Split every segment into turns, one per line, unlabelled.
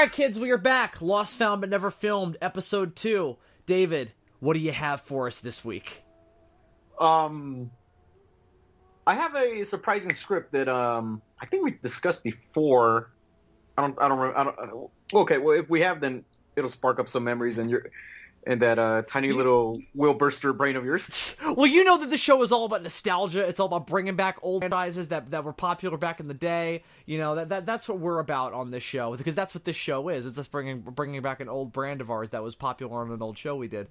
right, kids, we are back. Lost, found, but never filmed, episode two. David, what do you have for us this week?
Um, I have a surprising script that um I think we discussed before. I don't. I don't. re- I don't. Okay. Well, if we have, then it'll spark up some memories in your in that uh, tiny little Will Burster brain of yours.
Well, you know that the show is all about nostalgia. It's all about bringing back old franchises that, that were popular back in the day. You know that, that that's what we're about on this show because that's what this show is. It's us bringing bringing back an old brand of ours that was popular on an old show we did.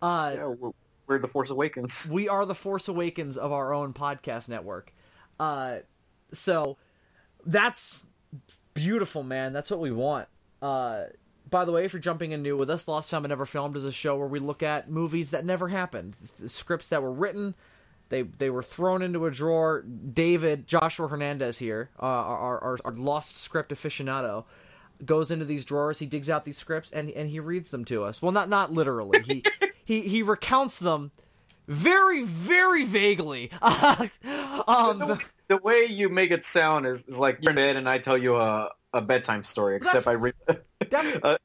Uh,
yeah, we're, we're the Force Awakens.
we are the Force Awakens of our own podcast network. Uh, so that's beautiful, man. That's what we want. Uh, by the way, if you're jumping in new with us, Lost Time I Never Filmed is a show where we look at movies that never happened, th- scripts that were written. They, they were thrown into a drawer. David Joshua Hernandez here, uh, our, our our lost script aficionado, goes into these drawers. He digs out these scripts and and he reads them to us. Well, not not literally. He he he recounts them very very vaguely. um,
The, the way you make it sound is, is like you're in bed and I tell you a, a bedtime story, except I read.
that's
uh,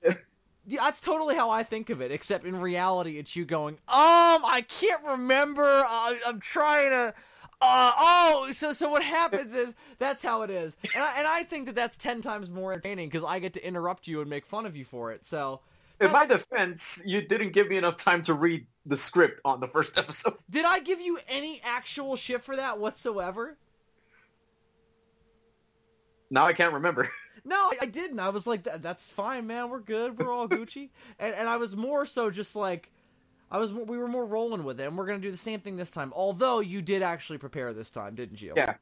Yeah, that's totally how I think of it. Except in reality, it's you going, um, I can't remember. Uh, I'm trying to. Uh, oh, so so what happens is that's how it is, and I, and I think that that's ten times more entertaining because I get to interrupt you and make fun of you for it. So,
in my defense, you didn't give me enough time to read the script on the first episode.
did I give you any actual shit for that whatsoever?
Now I can't remember.
No, I, didn't. I was like, "That- "That's fine, man. We're good. We're all Gucci." and and I was more so just like, I was. We were more rolling with it, and we're gonna do the same thing this time. Although you did actually prepare this time, didn't you?
Yeah.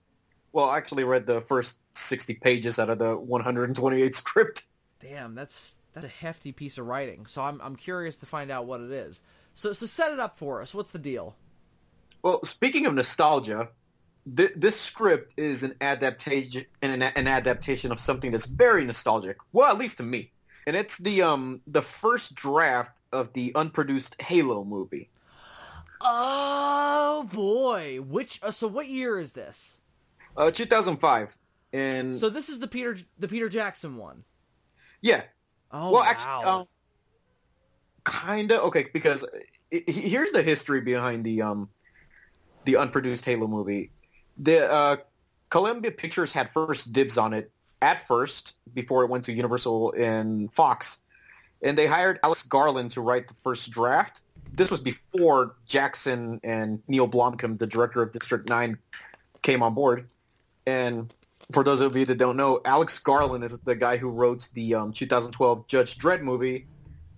Well, I actually read the first 60 pages out of the 128 script.
Damn, that's that's a hefty piece of writing. So I'm I'm curious to find out what it is. So so set it up for us. What's the deal?
Well, speaking of nostalgia, th- this script is an adaptation an, an adaptation of something that's very nostalgic. Well, at least to me. And it's the um the first draft of the unproduced Halo movie.
Oh boy, which? Uh, so what year is this?
Uh 2005. And
So this is the Peter the Peter Jackson one.
yeah.
Oh
well,
wow.
actually um kind of okay because i i- here's the history behind the um the unproduced Halo movie. The uh, Columbia Pictures had first dibs on it at first before it went to Universal and Fox, and they hired Alex Garland to write the first draft. This was before Jackson and Neil Blomkamp, the director of District Nine, came on board. And for those of you that don't know, Alex Garland is the guy who wrote the um, 2012 Judge Dredd movie,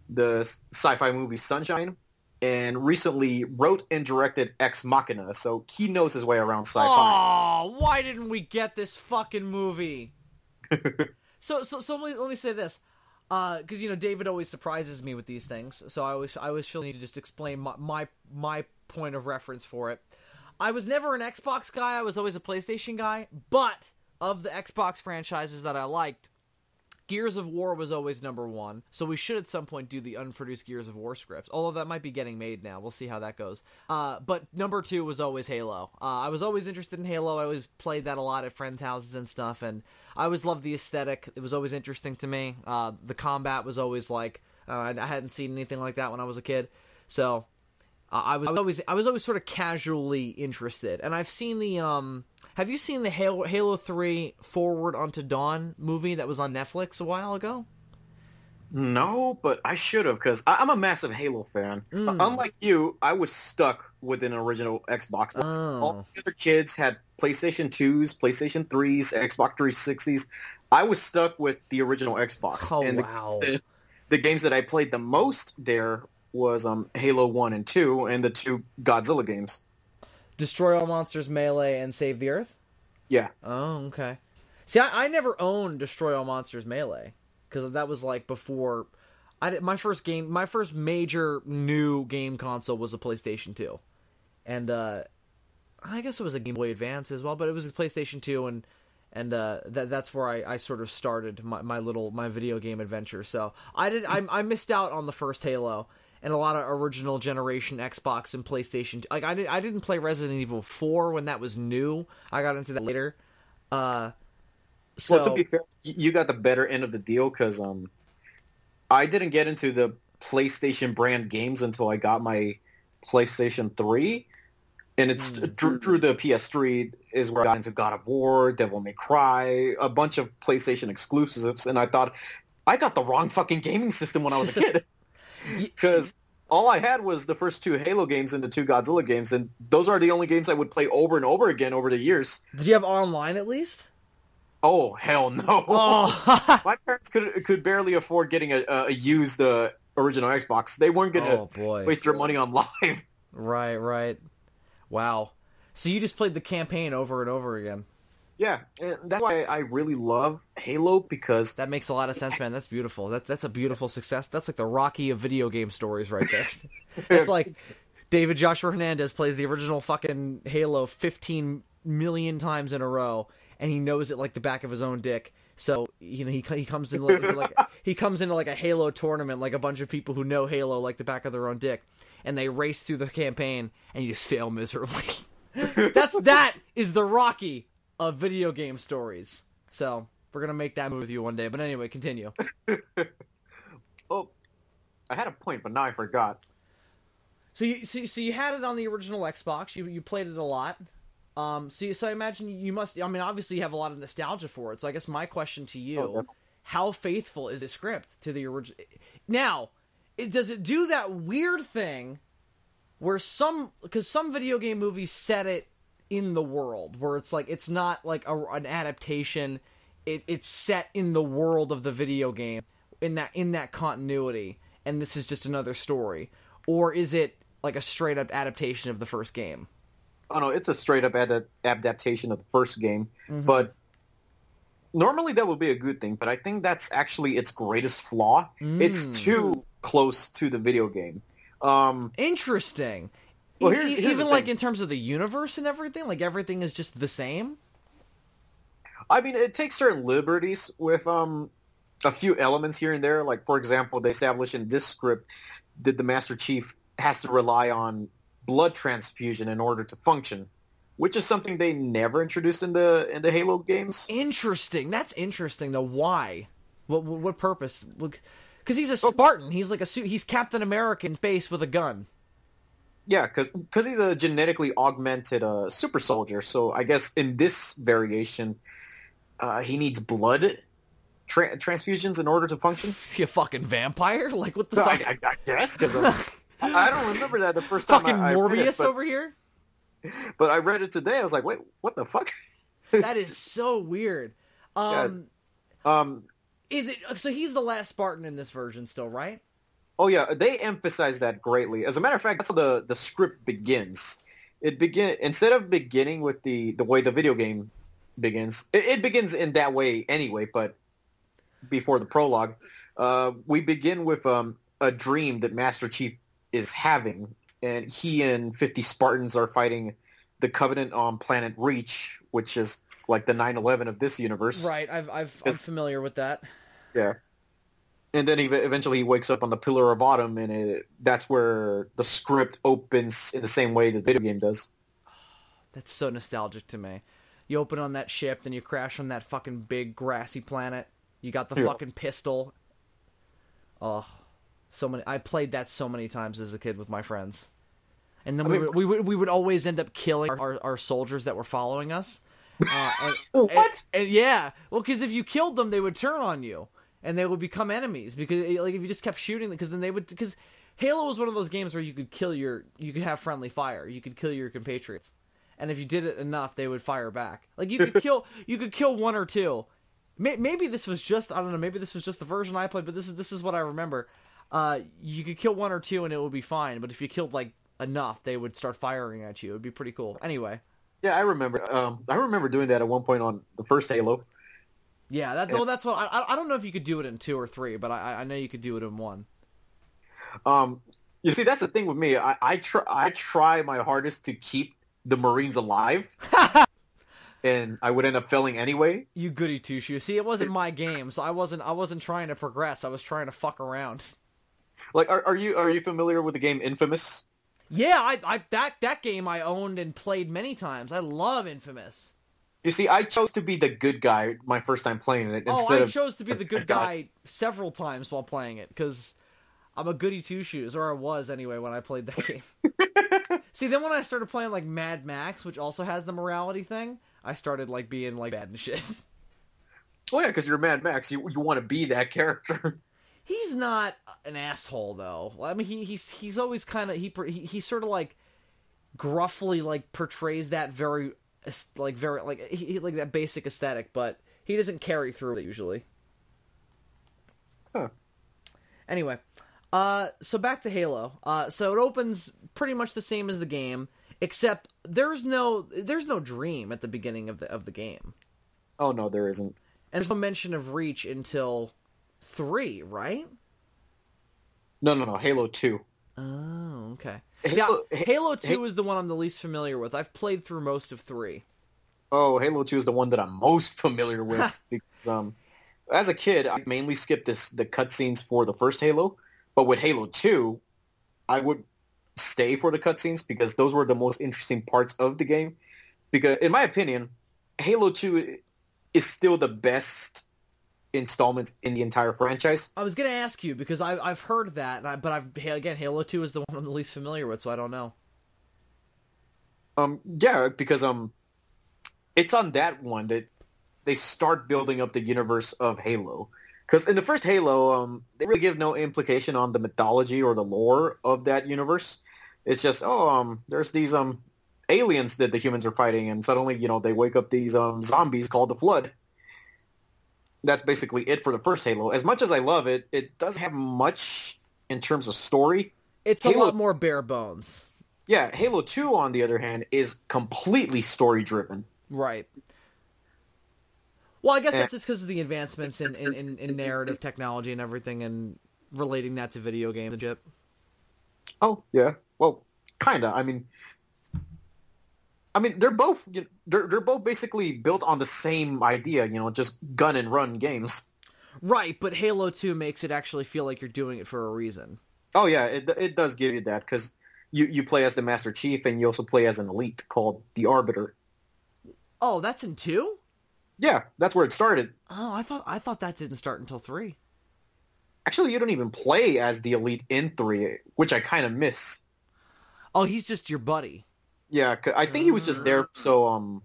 the sci-fi movie Sunshine, and recently wrote and directed Ex Machina. So he knows his way around sci-fi.
Oh, why didn't we get this fucking movie? so, so, so let me, let me say this, uh, because you know David always surprises me with these things. So I always, I always feel need to just explain my, my, my point of reference for it. I was never an Xbox guy. I was always a PlayStation guy. But of the Xbox franchises that I liked, Gears of War was always number one, so we should at some point do the unproduced Gears of War scripts. Although that might be getting made now, we'll see how that goes. Uh, but number two was always Halo. Uh, I was always interested in Halo. I always played that a lot at friends' houses and stuff, and I always loved the aesthetic. It was always interesting to me. Uh, the combat was always like uh, I I hadn't seen anything like that when I was a kid, so uh, I was always I was always sort of casually interested, and I've seen the um. Have you seen the Halo, Halo Three Forward Unto Dawn movie that was on Netflix a while ago?
No, but I should have because I'm a massive Halo fan.
Mm.
Unlike you, I was stuck with an original Xbox.
Oh.
All the other kids had PlayStation 2s, PlayStation 3s, Xbox 360s. I was stuck with the original Xbox.
Oh,
and
wow.
The, the games that I played the most there was um, Halo 1 and 2 and the two Godzilla games.
Destroy all monsters, melee, and save the Earth.
Yeah.
Oh, okay. See, I, I never owned Destroy All Monsters Melee because that was like before. I did, my first game, my first major new game console was a PlayStation Two, and uh, I guess it was a Game Boy Advance as well, but it was a PlayStation Two, and and uh, that that's where I, I sort of started my, my little my video game adventure. So I did I, I missed out on the first Halo and a lot of original generation Xbox and PlayStation. Like I did I didn't play Resident Evil Four when that was new. I got into that later. Uh, So
well, to be fair, you got the better end of the deal because um, I didn't get into the PlayStation brand games until I got my PlayStation 3. And it's
Mm.
through, through the PS3 is where I got into God of War, Devil May Cry, a bunch of PlayStation exclusives. And I thought, I got the wrong fucking gaming system when I was a kid. Because all I had was the first two Halo games and the two Godzilla games. And those are the only games I would play over and over again over the years.
did you have online at least?
Oh, hell no.
Oh,
My parents could could barely afford getting a, a used uh, original Xbox. They weren't gonna
oh
waste their money on live.
Right, right. Wow. So you just played the campaign over and over again.
Yeah, and that's why I really love Halo because
That makes a lot of sense, man. That's beautiful. That's that's a beautiful success. That's like the Rocky of video game stories right there. It's like David Joshua Hernandez plays the original fucking Halo 15 million times in a row, and he knows it like the back of his own dick. So you know he he comes in like, like he comes into like a Halo tournament, like a bunch of people who know Halo like the back of their own dick, and they race through the campaign, and you just fail miserably. That's that is the Rocky of video game stories. So we're gonna make that move with you one day. But anyway, continue.
oh, I had a point, but now I forgot.
So you so, so you had it on the original Xbox. You you played it a lot. Um, so you, so I imagine you must. I mean, obviously you have a lot of nostalgia for it. So I guess my question to you:
Oh.
How faithful is the script to the original? Now, it, does it do that weird thing where some because some video game movies set it in the world where it's like it's not like a, an adaptation. It, it's set in the world of the video game in that in that continuity, and this is just another story, or is it like a straight up adaptation of the first game?
Oh no, it's a straight up ad- adaptation of the first game,
Mhm.
but normally that would be a good thing. But I think that's actually its greatest flaw. It's
Mm.
too close to the video game. Um,
Interesting.
Well, here's- here's
even like in terms of the universe and everything, like everything is just the same.
I mean, it takes certain liberties with um a few elements here and there. Like, for example, they establish in this script that the Master Chief has to rely on blood transfusion in order to function, which is something they never introduced in the in the Halo games.
Interesting. That's interesting. though. why? What what, what purpose? Because he's a. Spartan. He's like a suit. He's Captain America in space with a gun.
Yeah, because he's a genetically augmented uh, super soldier. So I guess in this variation, uh, he needs blood tra- transfusions in order to function.
Is he a fucking vampire? Like what the
I,
fuck?
I, I guess because I don't remember that the first time
fucking
I, I read
Morbius
it, but,
over here.
but I read it today. I was like, wait, what the fuck?
That is so weird. Um,
Um.
is it so? He's the last Spartan in this version, still, right?
Oh yeah, they emphasize that greatly. As a matter of fact, that's how the the script begins. It begin instead of beginning with the the way the video game begins. It, it begins in that way anyway, but before the prologue, uh, we begin with um, a dream that Master Chief is having, and he and fifty Spartans are fighting the Covenant on planet Reach, which is like the 9-11 of this universe.
Right. I've I've I'm familiar with that.
Yeah. And then he eventually he wakes up on the Pillar of Autumn, and it, that's where the script opens in the same way the video game does.
That's so nostalgic to me. You open on that ship, then you crash on that fucking big grassy planet. You got the
Yeah.
fucking pistol. Oh, so many. I played that so many times as a kid with my friends, and then
I
we,
mean-
would, we would we would always end up killing our, our, our soldiers that were following us. Uh, and,
What?
and- and yeah, well, because if you killed them, they would turn on you, and they would become enemies. Because like if you just kept shooting them, because then they would because Halo was one of those games where you could kill your you could have friendly fire, you could kill your compatriots, and if you did it enough, they would fire back. Like you could kill you could kill one or two. Maybe this was just I don't know. Maybe this was just the version I played, but this is this is what I remember. Uh, you could kill one or two and it would be fine, but if you killed like enough, they would start firing at you. It would be pretty cool. Anyway,
Yeah, I remember. Um, I remember doing that at one point on the first Halo.
Yeah, that well, that's what I I- don't know if you could do it in two or three, but I I know you could do it in one.
Um, you see, that's the thing with me. I, I try I try my hardest to keep the Marines alive, and I would end up failing anyway.
You goody two shoes. See, it wasn't my game, so I wasn't I wasn't trying to progress. I was trying to fuck around.
Like, are, are you are you familiar with the game Infamous?
Yeah, I, I that that game I owned and played many times. I love Infamous.
You see, I chose to be the good guy my first time playing it
Oh, I
of
chose to be the good guy several times while playing it because I'm a goody two shoes, or I was anyway when I played that game. See, then when I started playing like Mad Max, which also has the morality thing, I started like being like bad and shit.
Well, yeah, because you're Mad Max. You you want to be that character.
He's not an asshole though. I mean, he he's he's always kind of he, he he sort of like gruffly like portrays that very like very like he, like that basic aesthetic, but he doesn't carry through it usually.
Huh.
Anyway, uh, so back to Halo. Uh, so it opens pretty much the same as the game, except there's no there's no dream at the beginning of the of the game,
Oh no, there isn't.
and there's no mention of Reach until three, right?
No, no, no. Halo Two.
Oh, okay.
Halo-
See, I- Halo Two is the one I'm the least familiar with. I've played through most of three.
Oh, Halo Two is the one that I'm most familiar with because um, as a kid, I mainly skipped this the cutscenes for the first Halo, but with Halo Two, I would stay for the cutscenes because those were the most interesting parts of the game. Because, in my opinion, Halo Two is still the best installment in the entire franchise.
I was gonna ask you because I, I've heard that, and I, but I've again Halo Two is the one I'm the least familiar with, so I don't know.
Um, yeah, because um, it's on that one that they start building up the universe of Halo. Because in the first Halo, um, they really give no implication on the mythology or the lore of that universe. It's just, oh, um, there's these um aliens that the humans are fighting, and suddenly, you know, they wake up these um zombies called the Flood. That's basically it for the first Halo. As much as I love it, it doesn't have much in terms of story.
It's a lot more bare bones,
Yeah, Halo 2, on the other hand, is completely story driven.
right? Well, I guess
Eh.
that's just because of the advancements in, in, in, in narrative technology and everything, and relating that to video games.
Oh yeah, well, kinda. I mean, I mean they're both you know, they're they're both basically built on the same idea. You know, just gun and run games.
Right, but Halo Two makes it actually feel like you're doing it for a reason.
Oh yeah, it it does give you that because you you play as the Master Chief and you also play as an elite called the Arbiter.
Oh, that's in two.
Yeah, that's where it started.
Oh, I thought I thought that didn't start until three.
Actually, you don't even play as the elite in three, which I kind of miss.
Oh, he's just your buddy.
Yeah, I think he was just there so um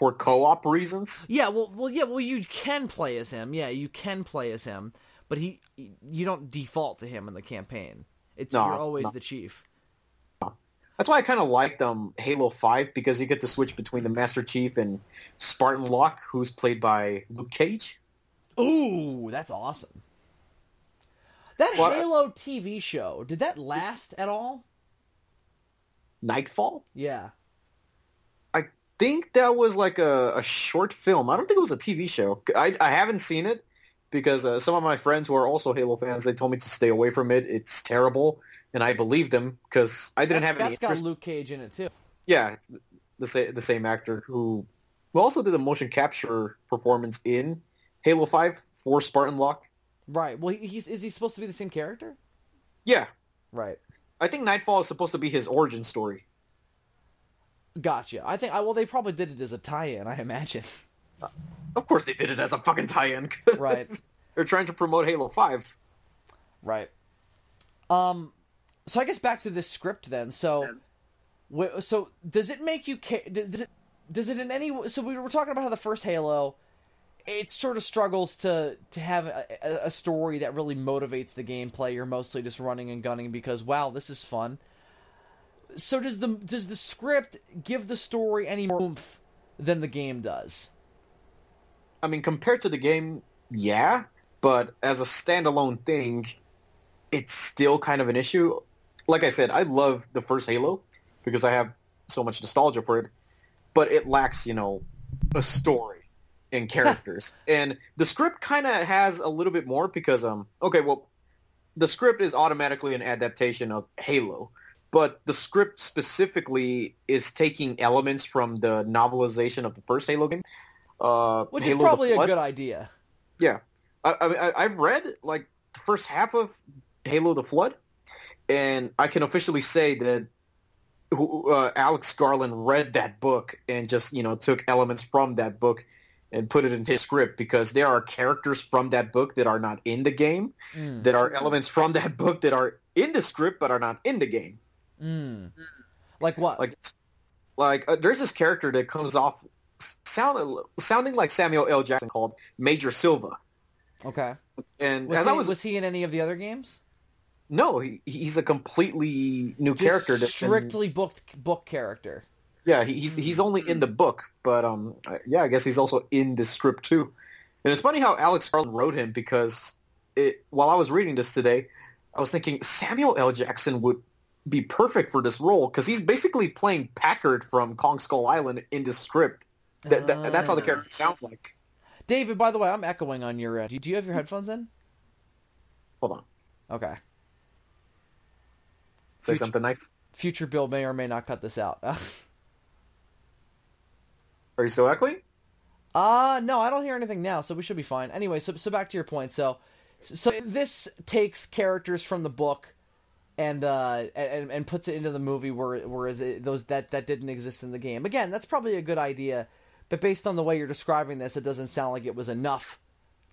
for co-op reasons.
Yeah, well, well, yeah, well, you can play as him. Yeah, you can play as him, but he, you don't default to him in the campaign. It's
No,
you're always
no.
the chief.
That's why I kind of liked um, Halo 5 because you get to switch between the Master Chief and Spartan Locke, who's played by Luke Cage.
Ooh, that's awesome. That
Well,
Halo TV show did that last at all?
Nightfall?
Yeah.
I think that was like a, a short film. I don't think it was a TV show. I, I haven't seen it because uh, some of my friends who are also Halo fans, they told me to stay away from it. It's terrible. And I believed them because I didn't have any
That's got
interest.
Luke Cage in it too.
Yeah, the, sa- the same actor who, who also did a motion capture performance in Halo 5 for Spartan Locke.
Right. Well, he's is he supposed to be the same character?
Yeah,
Right.
I think Nightfall is supposed to be his origin story.
Gotcha. I think. I well, they probably did it as a tie-in. I imagine.
Of course they did it as a fucking tie-in.
Right.
They're trying to promote Halo 5.
Right. Um. So I guess back to this script then. So, wh- so does it make you care? Does it? Does it in any? w- So we were talking about how the first Halo, it sort of struggles to to have a, a- story that really motivates the gameplay. You're mostly just running and gunning because wow, this is fun. So does the does the script give the story any more oomph than the game does?
I mean, compared to the game, yeah, but as a standalone thing, it's still kind of an issue. Like I said, I love the first Halo because I have so much nostalgia for it, but it lacks, you know, a story and characters. and the script kind of has a little bit more because, um, okay, well, the script is automatically an adaptation of Halo, but the script specifically is taking elements from the novelization of the first Halo game. Uh,
Which
Halo
is probably a good idea.
Yeah, I, I I've read like the first half of Halo: The Flood, and I can officially say that uh, Alex Garland read that book and just you know took elements from that book and put it into his script because there are characters from that book that are not in the game,
Mm.
that are elements from that book that are in the script but are not in the game.
Mm. Like what?
Like, like uh, there's this character that comes off sound, sounding like Samuel L. Jackson called Major Silva,
okay.
and
Was
as
he,
I was,
was he in any of the other games?
no, he, he's a completely new
Just
character. that's been-
strictly booked book character.
Yeah, he- he's he's only in the book, but um, yeah, I guess he's also in the script too. And it's funny how Alex Garland wrote him because it. While I was reading this today, I was thinking Samuel L. Jackson would be perfect for this role because he's basically playing Packard from Kong Skull Island in the script. That, that, that's how the
Ah.
character sounds like.
David, by the way, I'm echoing on your end. Do you have your headphones in?
Hold on,
Okay.
say
Future-
something nice.
Future Bill may or may not cut this out.
Are you still echoing?
Uh no, I don't hear anything now, so we should be fine. Anyway, so so back to your point. So so this takes characters from the book and uh and and puts it into the movie where whereas it, those that that didn't exist in the game. Again, that's probably a good idea, but based on the way you're describing this, it doesn't sound like it was enough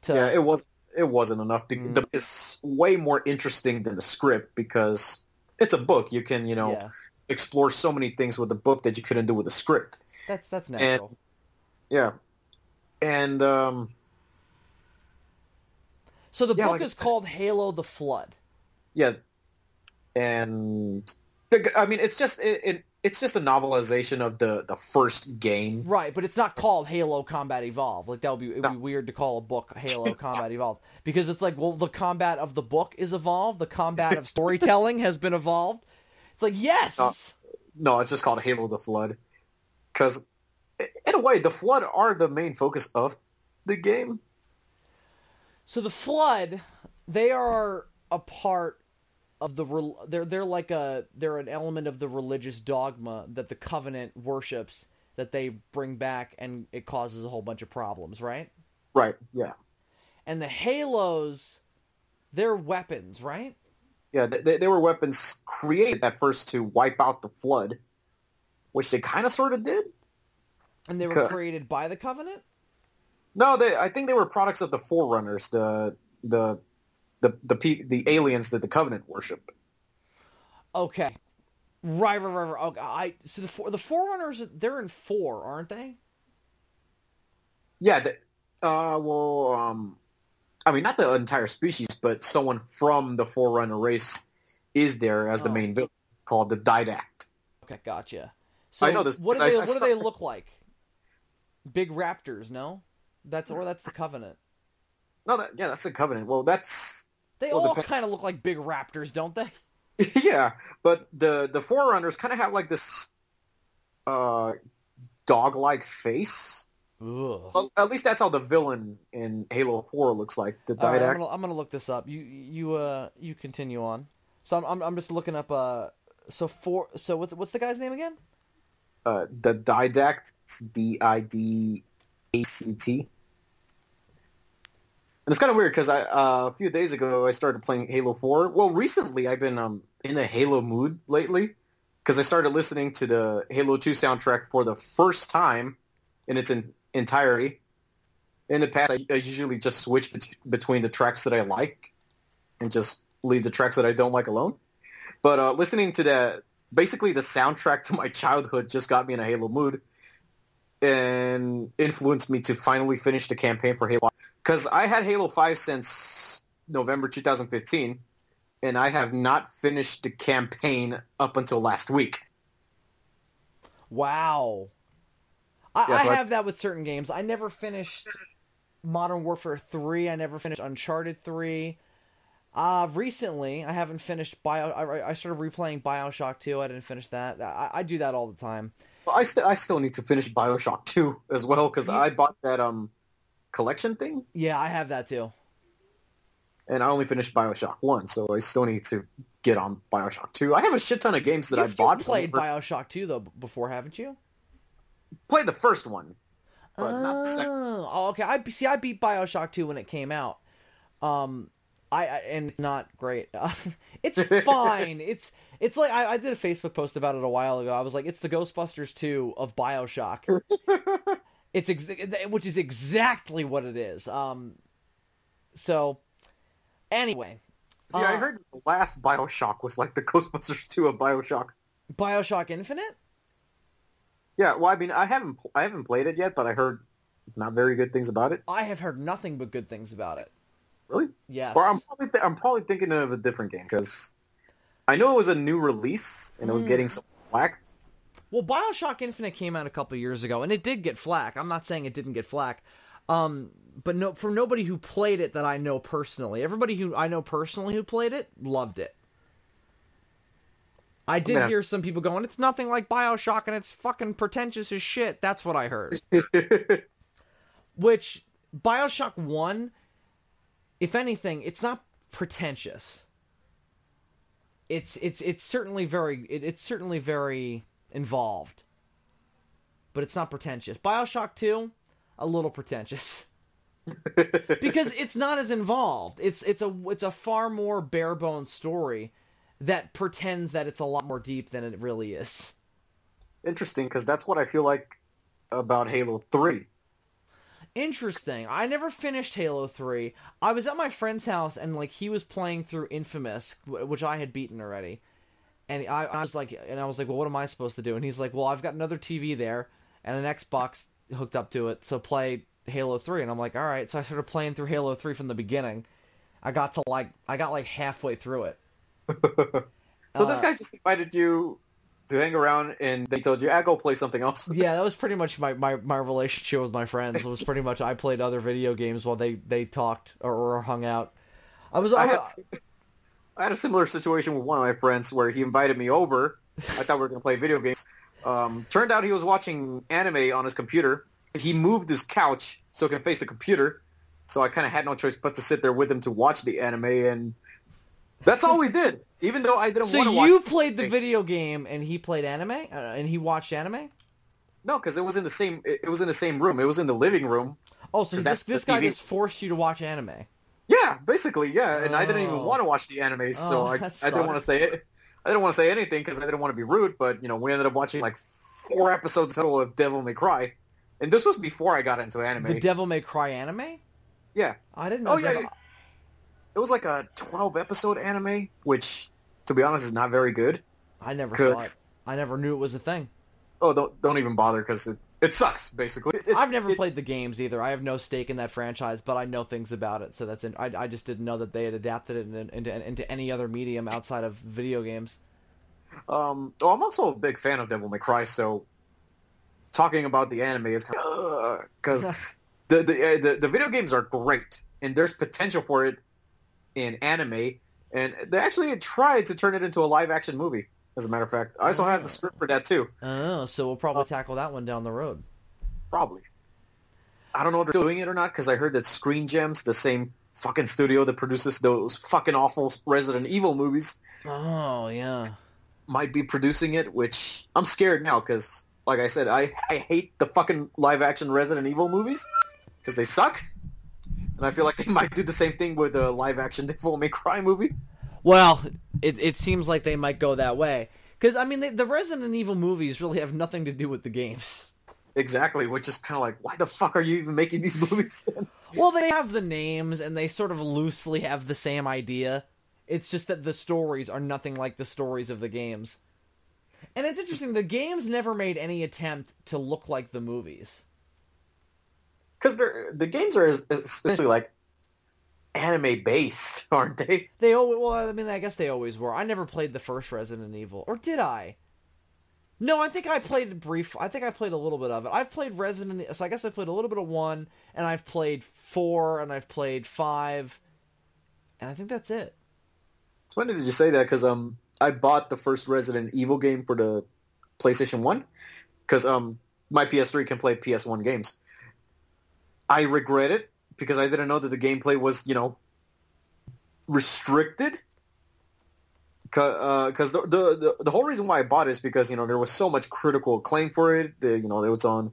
to
Yeah, it was. It wasn't enough. be-
Mm.
the- It's way more interesting than the script because it's a book. You can you know
yeah.
Explore so many things with the book that you couldn't do with the script.
That's that's natural.
Yeah. And um
so the
yeah,
book
like
is called Halo: The Flood.
yeah. And I mean it's just it, it it's just a novelization of the the first game.
Right, but it's not called Halo Combat Evolved. Like that would be it'd be weird to call a book Halo Combat Evolved because it's like, well, the combat of the book is evolved, the combat of storytelling has been evolved. It's like, yes.
No. No, it's just called Halo the Flood. Cuz in a way the Flood are the main focus of the game.
So the flood, they are a part of the they're they're like a they're an element of the religious dogma that the covenant worships that they bring back and it causes a whole bunch of problems, right?
Right. Yeah.
And the halos they're weapons, right?
Yeah, they, they were weapons created at first to wipe out the flood, which they kind of sort of did.
And they were
Okay.
created by the covenant?
No, they. I think they were products of the Forerunners, the the the the pe- the aliens that the Covenant worship.
Okay. Right, right, right, right. Okay, I so the for, the forerunners they're in four, aren't they?
Yeah. The, uh. Well. Um. I mean, not the entire species, but someone from the Forerunner race is there as the
Oh.
main villain, called the Didact.
Okay, gotcha. So
I know this
What do they
I- I
what do they look like? Big raptors, no? That's or that's the covenant.
No, that yeah, that's the Covenant. Well, that's
They
Well,
all kind of look like big raptors, don't they?
yeah, but the the Forerunners kind of have like this uh dog-like face. Well, at least that's how the villain in Halo Four looks like. The
All right,
Didact.
I'm, gonna, I'm gonna look this up. You you uh you continue on. So I'm I'm, I'm just looking up uh so for so what's what's the guy's name again?
uh, the Didact, D I D A C T. And it's kind of weird because I uh, a few days ago I started playing Halo Four. Well, recently I've been um, in a Halo mood lately because I started listening to the Halo Two soundtrack for the first time in its en- entirety. In the past, I, I usually just switch bet- between the tracks that I like and just leave the tracks that I don't like alone. But uh, listening to that, basically the soundtrack to my childhood just got me in a Halo mood and influenced me to finally finish the campaign for Halo. Because I had Halo 5 since November 2015, and I have not finished the campaign up until last week.
Wow. I,
Yeah, so
I
I-
have that with certain games. I never finished Modern Warfare 3. I never finished Uncharted 3. Uh, recently, I haven't finished Bio. I, I started replaying Bioshock 2. I didn't finish that. I, I do that all the time.
But I, st- I still need to finish Bioshock 2 as well, because
You-
I bought that um collection thing,
Yeah, I have that too.
and I only finished Bioshock 1, so I still need to get on Bioshock 2. I have a shit ton of games that
You've,
I bought.
you've played Bioshock 2 though before, haven't you?
Played the first one, but not the second.
Oh, oh, okay. I see. I beat Bioshock 2 when it came out. Um, I, I and it's not great. it's fine. it's It's like I, I did a Facebook post about it a while ago. I was like, it's the Ghostbusters 2 of Bioshock. it's ex- which is exactly what it is. Um, so anyway,
See, I heard the last Bioshock was like the Ghostbusters 2 of Bioshock.
Bioshock Infinite.
Yeah, well, I mean, I haven't I haven't played it yet, but I heard not very good things about it.
I have heard nothing but good things about it.
Really?
Yes.
Or I'm probably th- I'm probably thinking of a different game because I know it was a new release and it was
Mm.
getting some flack.
Well, Bioshock Infinite came out a couple years ago, and it did get flack. I'm not saying it didn't get flack, um, but no, for nobody who played it that I know personally, everybody who I know personally who played it loved it. I did hear some people going, "It's nothing like Bioshock, and it's fucking pretentious as shit." That's what I heard. Which Bioshock One, if anything, it's not pretentious. It's it's it's certainly very it, it's certainly very involved, but it's not pretentious. Bioshock Two, a little pretentious because it's not as involved. It's it's a it's a far more bare bones story that pretends that it's a lot more deep than it really is.
Interesting, because that's what I feel like about Halo Three.
Interesting. I never finished Halo 3. I was at my friend's house and like he was playing through Infamous, which I had beaten already. And I, I was like and I was like, "Well, what am I supposed to do?" And he's like, "Well, I've got another TV there and an Xbox hooked up to it, so play Halo 3." And I'm like, "All right." So I started playing through Halo 3 from the beginning. I got to like I got like halfway through it.
So this
Uh,
guy just invited you to hang around, and they told you, "I go play something else."
Yeah, that was pretty much my, my, my relationship with my friends. It was pretty much I played other video games while they, they talked or, or hung out. I was
I
I,
had, I had a similar situation with one of my friends where he invited me over. I thought we were going to play video games. Um, turned out he was watching anime on his computer. He moved his couch so it can face the computer. So I kind of had no choice but to sit there with him to watch the anime, and that's all we did. Even though I didn't
So
want to watch.
you played the video game and he played anime, uh, and he watched anime.
No, because it was in the same. It was in the same room. It was in the living room.
Oh, so this this guy
TV.
just forced you to watch anime.
Yeah, basically, yeah. And I didn't even
Oh.
want to watch the anime, so
Oh,
I, I didn't want to say it. I didn't want to say anything because I didn't want to be rude. But you know, we ended up watching like four episodes total of Devil May Cry, and this was before I got into anime.
The Devil May Cry anime.
yeah,
I didn't know.
Oh,
Devil-
yeah. It was like a twelve episode anime, which, to be honest, is not very good.
I never saw it. I never knew it was a thing.
oh, don't don't even bother because it, it sucks basically. It-
I've never
it-
played the games either. I have no stake in that franchise, but I know things about it. So that's in, I, I just didn't know that they had adapted it in- into into any other medium outside of video games.
Um, oh, I'm also a big fan of Devil May Cry, so talking about the anime is kind of because the the, uh, the the video games are great, and there's potential for it in anime, and they actually tried to turn it into a live action movie. As a matter of fact, I also have the oh. script for that too.
Oh, so we'll probably uh, tackle that one down the road.
Probably. I don't know if they're doing it or not because I heard that Screen Gems, the same fucking studio that produces those fucking awful Resident Evil movies,
Oh yeah.
might be producing it, which I'm scared now because, like I said, I, I hate the fucking live action Resident Evil movies because they suck. And I feel like they might do the same thing with a live action Devil May Cry movie.
Well, it it seems like they might go that way because I mean they, the Resident Evil movies really have nothing to do with the games.
Exactly, which is kind of like, why the fuck are you even making these movies then?
Well, they have the names and they sort of loosely have the same idea. It's just that the stories are nothing like the stories of the games. And it's interesting, the games never made any attempt to look like the movies.
Because the games are essentially like anime based, aren't they?
They always, well, I mean, I guess they always were. I never played the first Resident Evil, or did I? No, I think I played a brief. I think I played a little bit of it. I've played Resident, so I guess I played a little bit of one, and I've played four, and I've played five, and I think that's it.
It's funny that you say that because um, I bought the first Resident Evil game for the PlayStation One because um, my PS3 can play PS1 games. I regret it because I didn't know that the gameplay was you know restricted. Because the, the the the whole reason why I bought it is because you know there was so much critical acclaim for it. The, you know it was on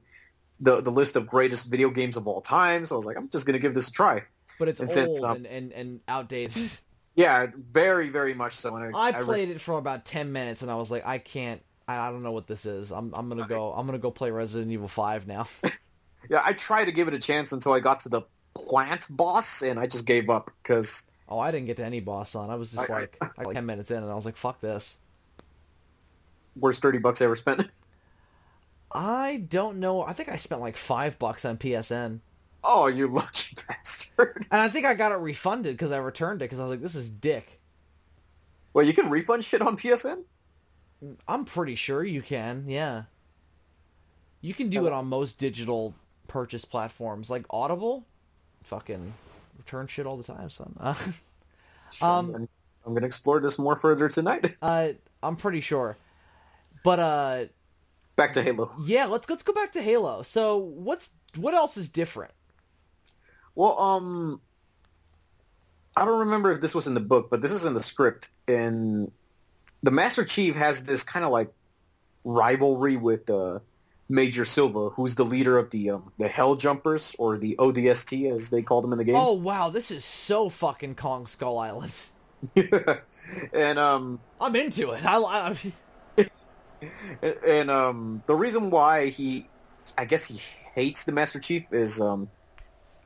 the the list of greatest video games of all time. So I was like, I'm just gonna give this a try.
But it's
And
old
since, um,
and, and, and outdated.
Yeah, very, very much so. And
I I played it for about ten minutes, and I was like, I can't. I, I don't know what this is. I'm I'm gonna go. I'm gonna go play Resident Evil Five now.
yeah, I tried to give it a chance until I got to the plant boss, and I just gave up because.
Oh, I didn't get to any boss on. I was just
I-
like, I, like ten minutes in, and I was like, fuck this.
Worst thirty bucks I ever spent.
I don't know. I think I spent like five bucks on PSN,
Oh, you lucky bastard!
and I think I got it refunded because I returned it because I was like, this is dick.
Well, you can refund shit on PSN.
Mm, I'm pretty sure you can. Yeah, you can do it on most digital purchase platforms like Audible. Fucking return shit all the time, son. Uh, Um,
I'm, gonna explore this more further tonight.
uh, I'm pretty sure. But uh,
Back to Halo.
yeah, let's let's go back to Halo. So what's what else is different?
Well, um, I don't remember if this was in the book, but this is in the script. And the Master Chief has this kind of like rivalry with uh, Major Silva, who's the leader of the um, the Hell Jumpers or the ODST as they call them in the games.
Oh wow, this is so fucking Kong Skull Island.
and um,
I'm into it. I, I
and um, the reason why he, I guess he hates the Master Chief is um,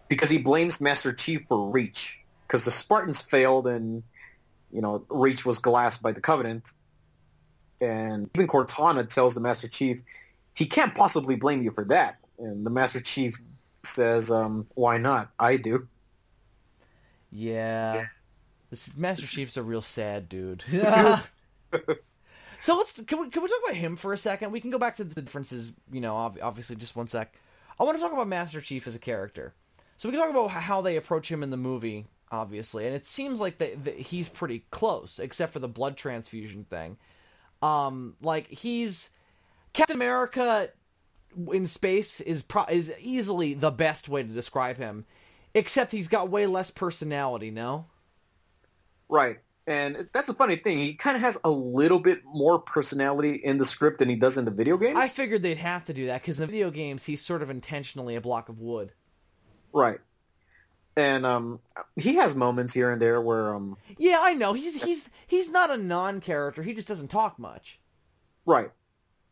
because he blames Master Chief for Reach because the Spartans failed and you know Reach was glassed by the Covenant, and even Cortana tells the Master Chief he can't possibly blame you for that, and the Master Chief says, um, "Why not? I do."
yeah. This is, Master Chief's a real sad dude. so let's can we can we talk about him for a second? We can go back to the differences. You know, obviously, just one sec. I want to talk about Master Chief as a character. So we can talk about how they approach him in the movie, obviously, and it seems like that that he's pretty close, except for the blood transfusion thing. Um, like he's Captain America in space is pro- is easily the best way to describe him, except he's got way less personality. No.
Right. And that's the funny thing. He kind of has a little bit more personality in the script than he does in the video games.
I figured they'd have to do that because in the video games he's sort of intentionally a block of wood.
Right. And um, he has moments here and there where um,
Yeah, I know. He's he's he's not a non-character. He just doesn't talk much.
right,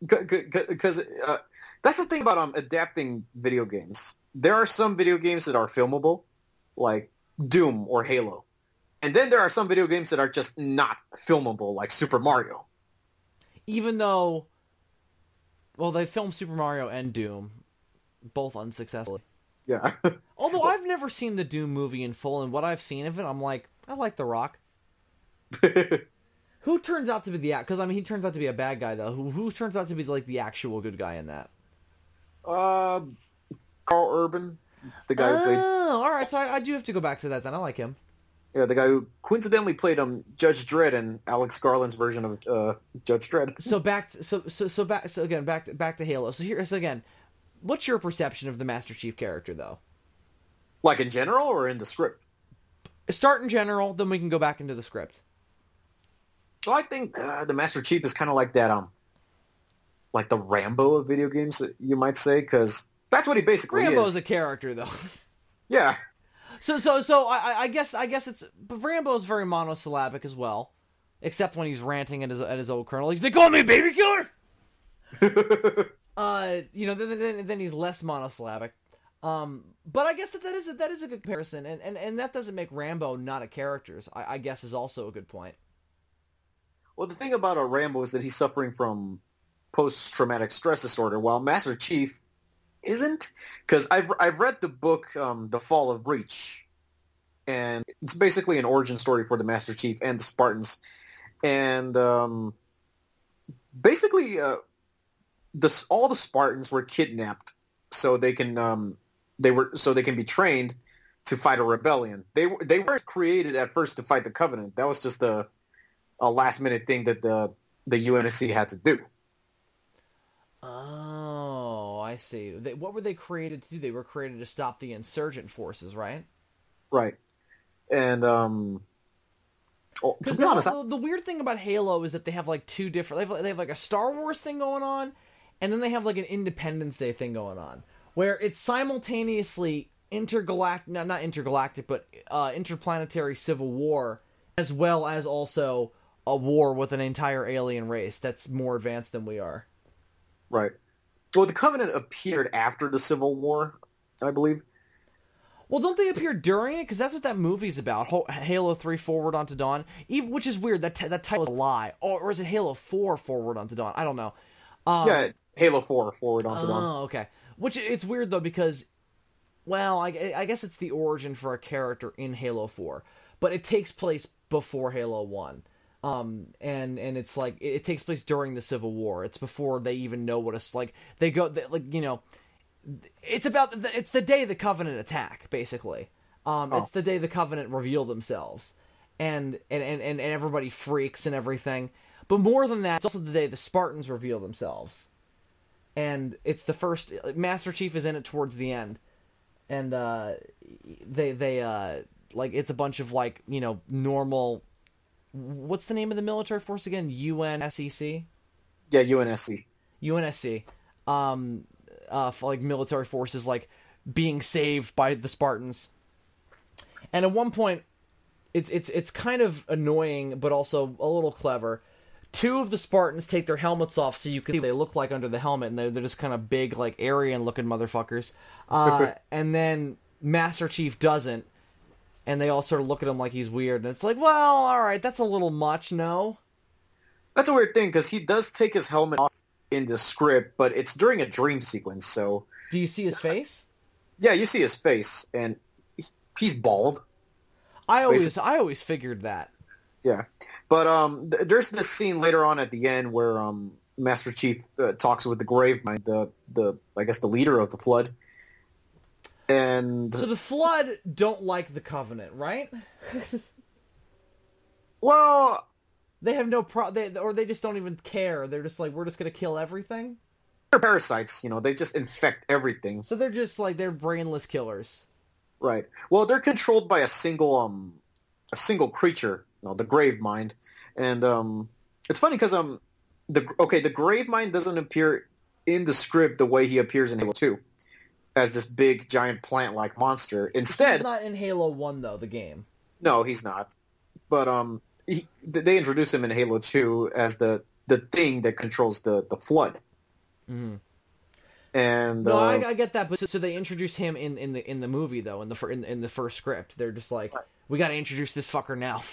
because uh, that's the thing about um adapting video games. There are some video games that are filmable, like Doom or Halo, and then there are some video games that are just not filmable, like Super Mario.
Even though, well, they filmed Super Mario and Doom, both unsuccessfully.
Yeah.
Although I've never seen the Doom movie in full, and what I've seen of it, I'm like, I like The Rock. Who turns out to be the act? Because I mean, he turns out to be a bad guy though. Who who turns out to be like the actual good guy in that?
uh, Karl Urban, the guy who played
Oh, all right. So I, I do have to go back to that. Then I like him.
Yeah, the guy who coincidentally played um Judge Dredd in Alex Garland's version of uh, Judge Dredd.
So back. To, so so so back. So again, back to, back to Halo. So here. So again, what's your perception of the Master Chief character though?
Like in general or in the script?
Start in general, then we can go back into the script.
Well, I think uh, the Master Chief is kind of like that um, like the Rambo of video games, you might say, because that's what he basically is.
Rambo's
is.
a character though.
yeah,
So so so I I- guess I guess it's but Rambo's very monosyllabic as well, except when he's ranting at his at his old colonel. He's they call me a baby killer. uh, you know, then, then then he's less monosyllabic. Um, but I guess that that is a, that is a good comparison, and, and and that doesn't make Rambo not a character. I, I guess is also a good point.
Well, the thing about a Rambo is that he's suffering from post-traumatic stress disorder, while Master Chief isn't. Because I've I've read the book, um, The Fall of Reach, and it's basically an origin story for the Master Chief and the Spartans, and um, basically, uh, all the Spartans were kidnapped so they can um, they were so they can be trained to fight a rebellion. They they weren't created at first to fight the Covenant. That was just a a last minute thing that the the UNSC had to do.
Oh, I see. They, what were they created to do? They were created to stop the insurgent forces, right?
Right. And um well, to be
the,
honest,
the, the weird thing about Halo is that they have like two different. They have, they have like a Star Wars thing going on, and then they have like an Independence Day thing going on, where it's simultaneously intergalactic, no, not intergalactic, but uh, interplanetary civil war as well as also a war with an entire alien race that's more advanced than we are.
Right. Well, the Covenant appeared after the Civil War, I believe.
Well, don't they appear during it? Because that's what that movie's about. Halo Three: Forward Unto Dawn, even which is weird. That t- that title is a lie, or, or is it Halo Four: Forward Unto Dawn? I don't know. Um,
yeah, Halo Four, Forward Unto Dawn.
Oh, okay. Which it's weird though because, well, I, I guess it's the origin for a character in Halo Four, but it takes place before Halo One. Um, and and it's like it, it takes place during the Civil War. It's before they even know what it's like. They go they, like you know, it's about the, it's the day the Covenant attack basically. Um,
Oh.
it's the day the Covenant reveal themselves, and and, and and and everybody freaks and everything. But more than that, it's also the day the Spartans reveal themselves, and it's the first Master Chief is in it towards the end, and uh, they they uh like it's a bunch of like you know normal. What's the name of the military force again? UNSEC.
Yeah, UNSC.
UNSC, um, uh, like military forces, like being saved by the Spartans. And at one point, it's it's it's kind of annoying, but also a little clever. Two of the Spartans take their helmets off so you can see what they look like under the helmet, and they're they're just kind of big, like Aryan looking motherfuckers. Uh, and then Master Chief doesn't, and they all sort of look at him like he's weird, and it's like, well, all right, that's a little much, no?
That's a weird thing because he does take his helmet off in the script, but it's during a dream sequence. So
Do you see his face?
yeah, you see his face, and he's bald.
I always
Basic-
I always figured that.
Yeah, but um, th- there's this scene later on at the end where um, Master Chief uh, talks with the Gravemind, the the I guess the leader of the Flood, and
So the Flood don't like the Covenant, right?
well,
They have no pro, they, or they just don't even care. They're just like, we're just gonna kill everything.
they're parasites. You know, they just infect everything.
So they're just like they're brainless killers.
Right. Well, they're controlled by a single um a single creature, you know, the Grave Mind, and um it's funny because um the okay the Grave Mind doesn't appear in the script the way he appears in Halo Two as this big giant plant like monster.
He's
Instead,
not in Halo One though. The game.
no, he's not. But um, he, they introduce him in Halo Two as the the thing that controls the the flood.
Mhm.
And
No,
uh,
I, I get that, but so, so they introduce him in, in the in the movie though. In the in, in the first script, they're just like, we got to introduce this fucker now.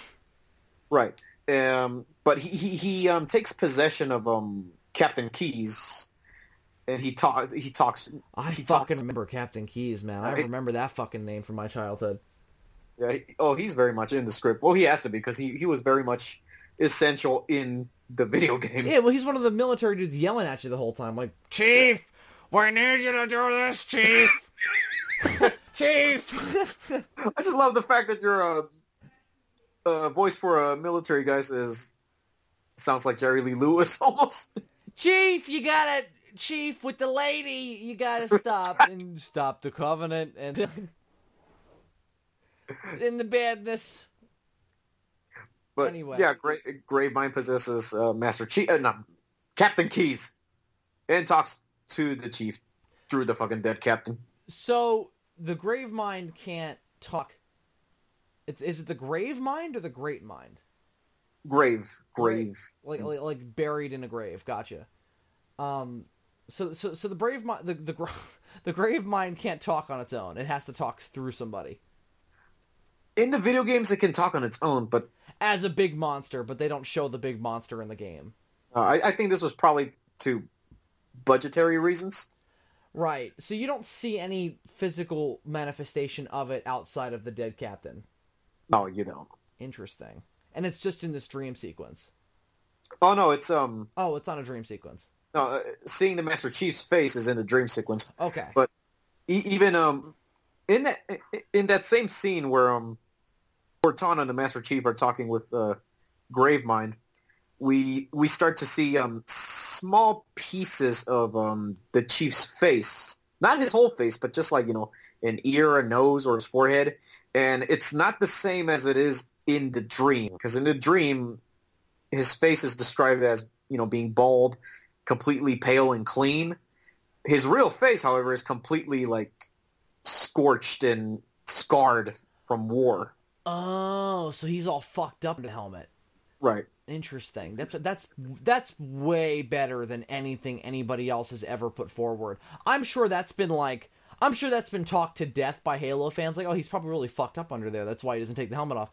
Right. Um, but he he, he um, takes possession of um, Captain Keys, and he talks. He talks.
I
He
fucking
talks-
remember Captain Keys, man. I remember that fucking name from my childhood.
Yeah, he- oh, he's very much in the script. Well, he has to be because he, he was very much essential in the video game.
Yeah, well, he's one of the military dudes yelling at you the whole time, like, Chief, we need you to do this, Chief. Chief.
I just love the fact that your uh, voice for a military guy says sounds like Jerry Lee Lewis almost.
Chief, you gotta, Chief, with the lady, you gotta stop and stop the covenant and in the badness.
But
Anyway.
yeah, Gra- Grave Mind possesses uh, Master Chief, uh, no, Captain Keys, and talks to the chief through the fucking dead captain.
So the grave mind can't talk. It's is it the grave mind or the great mind?
Grave,
Grave.
grave.
like, like like buried in a grave. Gotcha. Um, so so so the brave mind the the the grave mind can't talk on its own. It has to talk through somebody
In the video games, it can talk on its own, but
as a big monster, but they don't show the big monster in the game.
uh, I, I think this was probably to budgetary reasons.
Right. So you don't see any physical manifestation of it outside of the dead captain.
No, you don't.
Interesting. And it's just in this dream sequence.
Oh no, it's um,
Oh, it's not a dream sequence.
No, uh, seeing the Master Chief's face is in the dream sequence.
Okay.
But e- even um, in that in that same scene where um, Cortana and the Master Chief are talking with uh, Gravemind, we we start to see um small pieces of um the Chief's face, not his whole face, but just like you know an ear, a nose, or his forehead, and it's not the same as it is in the dream because in the dream, his face is described as you know being bald, completely pale and clean. His real face, however, is completely like scorched and scarred from war.
Oh, so he's all fucked up in the helmet.
Right.
Interesting. That's that's that's way better than anything anybody else has ever put forward. I'm sure that's been like I'm sure that's been talked to death by Halo fans. Like, oh, he's probably really fucked up under there. That's why he doesn't take the helmet off.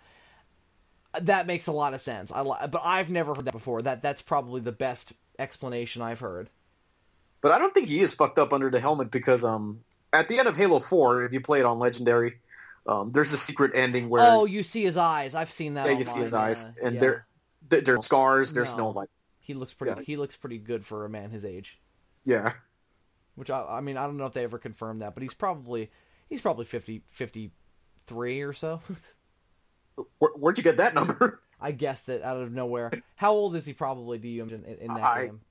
That makes a lot of sense. I li- but I've never heard that before. That that's probably the best explanation I've heard.
But I don't think he is fucked up under the helmet because um at the end of Halo Four, if you play it on Legendary, um, there's a secret ending where
oh, you see his eyes. I've seen that.
yeah, you see his
yeah,
eyes, and
yeah.
there there- there's scars. There's no,
No.
like
he looks pretty.
yeah.
He looks pretty good for a man his age.
yeah.
Which I, I mean, I don't know if they ever confirmed that, but he's probably he's probably 50, 53 or so.
Where, where'd you get that number?
I guessed it out of nowhere. How old is he? Probably do you imagine in, in that
I-
game?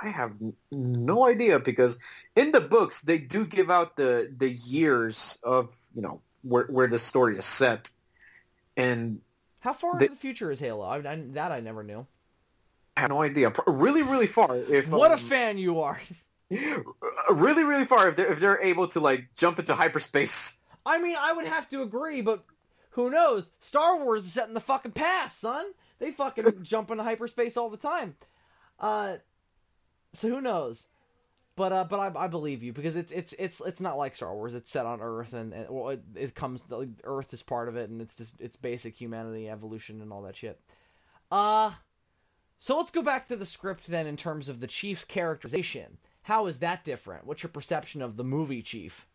I have no idea because in the books they do give out the the years of you know where where the story is set, and
How far
they-
into the future is Halo? I, I, that I never knew.
I have no idea. Really, really far. If
What a
um,
fan you are!
really, really far. If they're if they're able to like jump into hyperspace.
I mean, I would have to agree, but who knows? Star Wars is set in the fucking past, son. They fucking jump into hyperspace all the time. Uh, so who knows? But uh, but I, I believe you because it's it's it's it's not like Star Wars. It's set on Earth and, and well, it, it comes like, Earth is part of it, and it's just it's basic humanity, evolution, and all that shit. Uh so let's go back to the script then in terms of the Chief's characterization. How is that different? What's your perception of the movie Chief?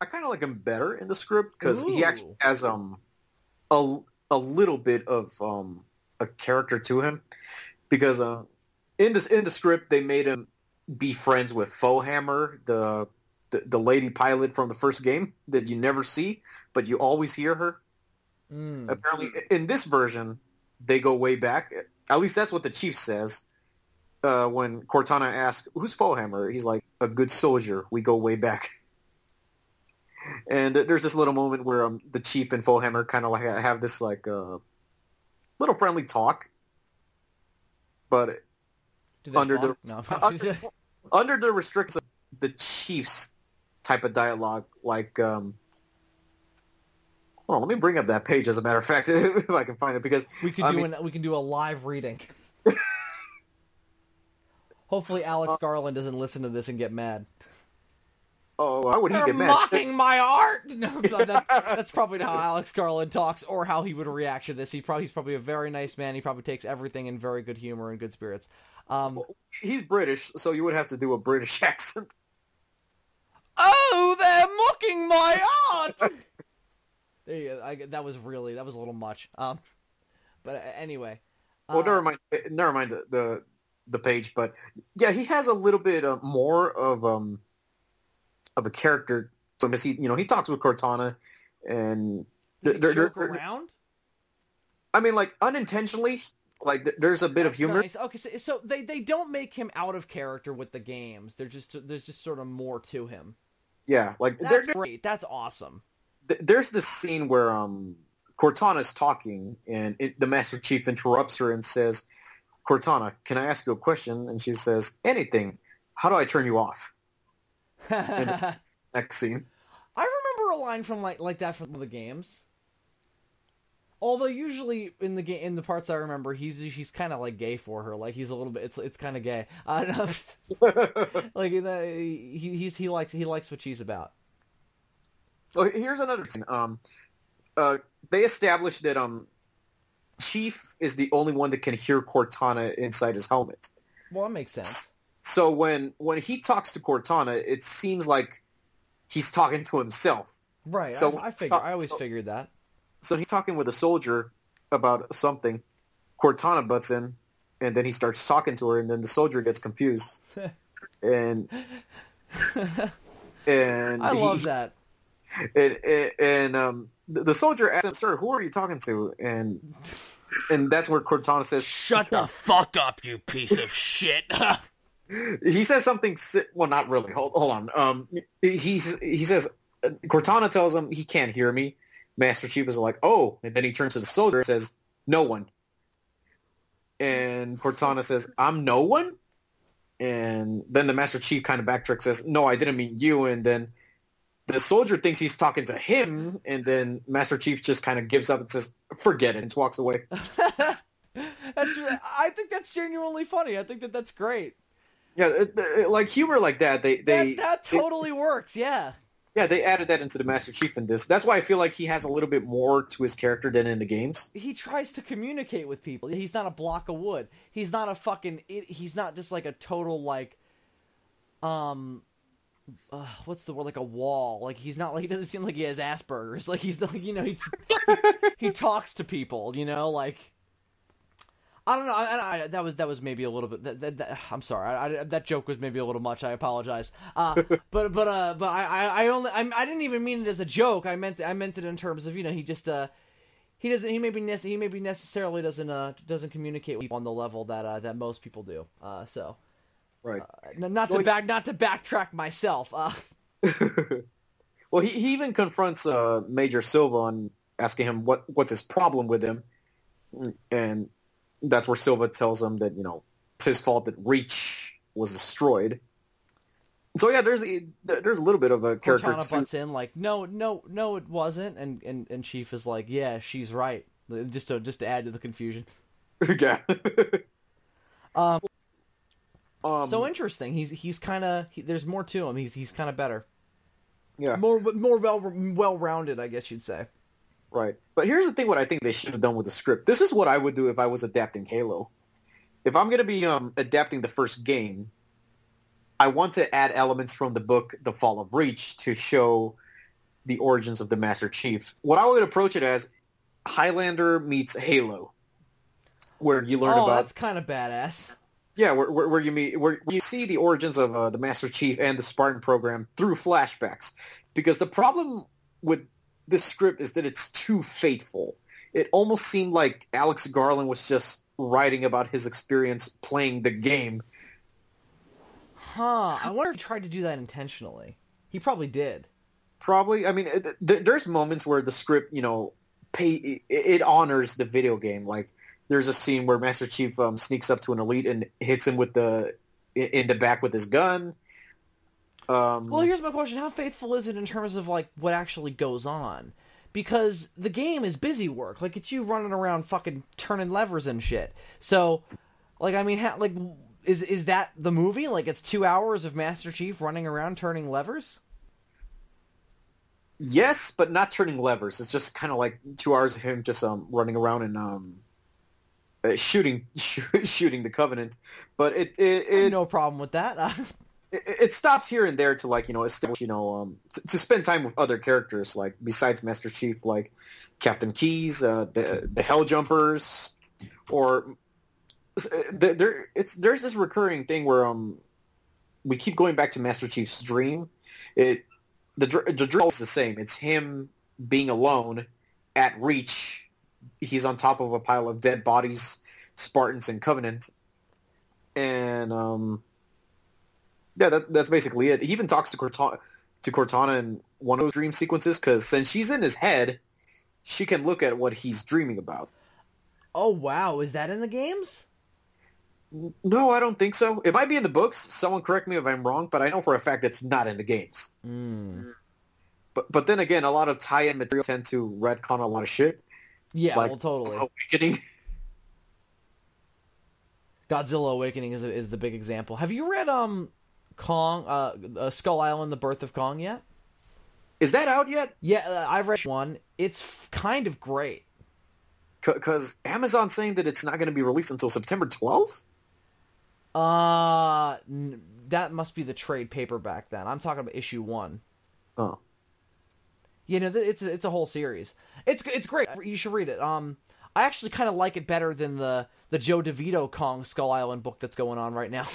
I kind of like him better in the script because he actually has um a a little bit of um a character to him because uh in this in the script they made him be friends with Foehammer the, the the lady pilot from the first game that you never see but you always hear her.
Mm.
Apparently in this version they go way back. At least that's what the chief says. Uh, when Cortana asks, "Who's Foehammer?" He's like, "A good soldier. We go way back." And there's this little moment where um, the chief and Foehammer kind of like have this like uh, little friendly talk, but under the-
no.
under, under the restrictions of the chief's type of dialogue, like um, hold on, let me bring up that page as a matter of fact if I can find it because
we could
I
do
mean-
an, we can do a live reading. Hopefully, Alex Garland doesn't listen to this and get mad.
Oh, I would he
They're
get mad?
mocking my art. No, that, that's probably not how Alex Garland talks, or how he would react to this. He probably he's probably a very nice man. He probably takes everything in very good humor and good spirits. Um,
He's British, so you would have to do a British accent.
oh, they're mocking my art. there you go. I, that was really that was a little much. Um, but uh, anyway.
Well,
uh,
never mind. Never mind the, the the page, but yeah, he has a little bit uh, more of um of a character. So he, you know, he talks with Cortana, and
does he
there- there-
joke
there-
around?
I mean, like unintentionally, like there's a bit of humor.
Nice. Okay, so, so they they don't make him out of character with the games. They're just there's just sort of more to him.
Yeah, like
That's great. That's awesome.
th- there's this scene where um Cortana's talking, and it, the Master Chief interrupts her and says, "Cortana, can I ask you a question?" And she says, "Anything. How do I turn you off?" Next scene.
I remember a line from like like that from the games. Although usually in the game in the parts I remember, he's he's kind of like gay for her. Like he's a little bit. It's it's kind of gay. I don't know. like in the, he he's he likes he likes what she's about.
Oh, here's another thing. Um, uh, they established that um, Chief is the only one that can hear Cortana inside his helmet.
Well, that makes sense.
So when when he talks to Cortana, it seems like he's talking to himself.
Right.
So-
I, I figure.
so-
I always
so-
figured that.
So he's talking with a soldier about something. Cortana butts in, and then he starts talking to her, and then the soldier gets confused, and and
I
he-
love that.
and, and, and um, the, the soldier asks him, "Sir, who are you talking to?" And and that's where Cortana says,
Shut the fuck up, you piece of shit.
he says something. Well, not really. Hold, hold on. Um, he's he says Cortana tells him he can't hear me. Master Chief is like, "Oh," and then he turns to the soldier and says, "No one." And Cortana says, "I'm no one." And then the Master Chief kind of backtracks, says, "No, I didn't mean you." And then the soldier thinks he's talking to him, and then Master Chief just kind of gives up and says, "Forget it," and walks away.
that's I think that's genuinely funny. I think that that's great.
Yeah, it, it, like humor like that, they they
that, that totally
it,
works. Yeah.
Yeah, they added that into the Master Chief in this. That's why I feel like he has a little bit more to his character than in the games.
He tries to communicate with people. He's not a block of wood. He's not a fucking. He's not just like a total like, um, uh, what's the word? Like a wall. Like he's not like he doesn't seem like he has Asperger's. Like he's like you know he he talks to people. You know like I don't know. I, I, that was that was maybe a little bit. That, that, that, I'm sorry. I, that joke was maybe a little much. I apologize. Uh, but but uh, but I, I only I, I didn't even mean it as a joke. I meant I meant it in terms of you know he just uh he doesn't he maybe nece- he maybe necessarily doesn't uh doesn't communicate with people on the level that uh, that most people do. Uh, so
right.
Uh, not to well, back not to backtrack myself. Uh.
well, he he even confronts uh Major Silva on asking him what what's his problem with him, and that's where Silva tells him that you know it's his fault that Reach was destroyed. So yeah, there's a, there's a little bit of a character.
Cortana butts in like, no, no, no, it wasn't, and and and Chief is like, yeah, she's right, just to just to add to the confusion.
yeah.
um, um. So interesting. He's he's kind of he, there's more to him. He's he's kind of better.
Yeah.
More more well well rounded, I guess you'd say.
Right. But here's the thing what I think they should have done with the script. This is what I would do if I was adapting Halo. If I'm going to be um, adapting the first game, I want to add elements from the book The Fall of Reach to show the origins of the Master Chief. What I would approach it as Highlander meets Halo, where you learn
oh,
about.
that's kind of badass.
Yeah, where, where, where, you meet, where you see the origins of uh, the Master Chief and the Spartan program through flashbacks. Because the problem with this script is that it's too fateful. It almost seemed like Alex Garland was just writing about his experience playing the game.
Huh. I wonder if he tried to do that intentionally. He probably did.
Probably. I mean, th- there's moments where the script, you know, pay it, it honors the video game. Like there's a scene where Master Chief um, sneaks up to an elite and hits him with the in the back with his gun. Um,
well, here's my question: How faithful is it in terms of like what actually goes on? Because the game is busy work. Like it's you running around, fucking turning levers and shit. So, like, I mean, how, like, is is that the movie? Like, it's two hours of Master Chief running around turning levers.
Yes, but not turning levers. It's just kind of like two hours of him just um running around and um uh, shooting sh- shooting the Covenant. But it it, it
no problem with that.
it, it, stops here and there to like you know establish you know um to, to, spend time with other characters like besides Master Chief like Captain Keys, uh, the the Hell Jumpers, or the, there it's there's this recurring thing where um we keep going back to Master Chief's dream. It the the dream is the same. It's him being alone at Reach. He's on top of a pile of dead bodies, Spartans and Covenant, and um yeah, that, that's basically it. He even talks to Cortana, to Cortana in one of those dream sequences because since she's in his head, she can look at what he's dreaming about.
Oh wow, is that in the games?
No, I don't think so. It might be in the books. Someone correct me if I'm wrong, but I know for a fact it's not in the games.
Mm.
But but then again, a lot of tie-in material tend to retcon a lot of shit.
Yeah, like well, totally.
Awakening.
Godzilla Awakening is a, is the big example. Have you read um Kong, uh, uh, Skull Island: The Birth of Kong yet?
Is that out yet?
Yeah, uh, I've read one. It's f- kind of great.
Because Amazon's saying that it's not going to be released until September 12th?
Uh, n- that must be the trade paperback then. I'm talking about issue one.
Oh.
You know, it's it's a whole series. It's it's great. You should read it. Um, I actually kind of like it better than the the Joe DeVito Kong Skull Island book that's going on right now.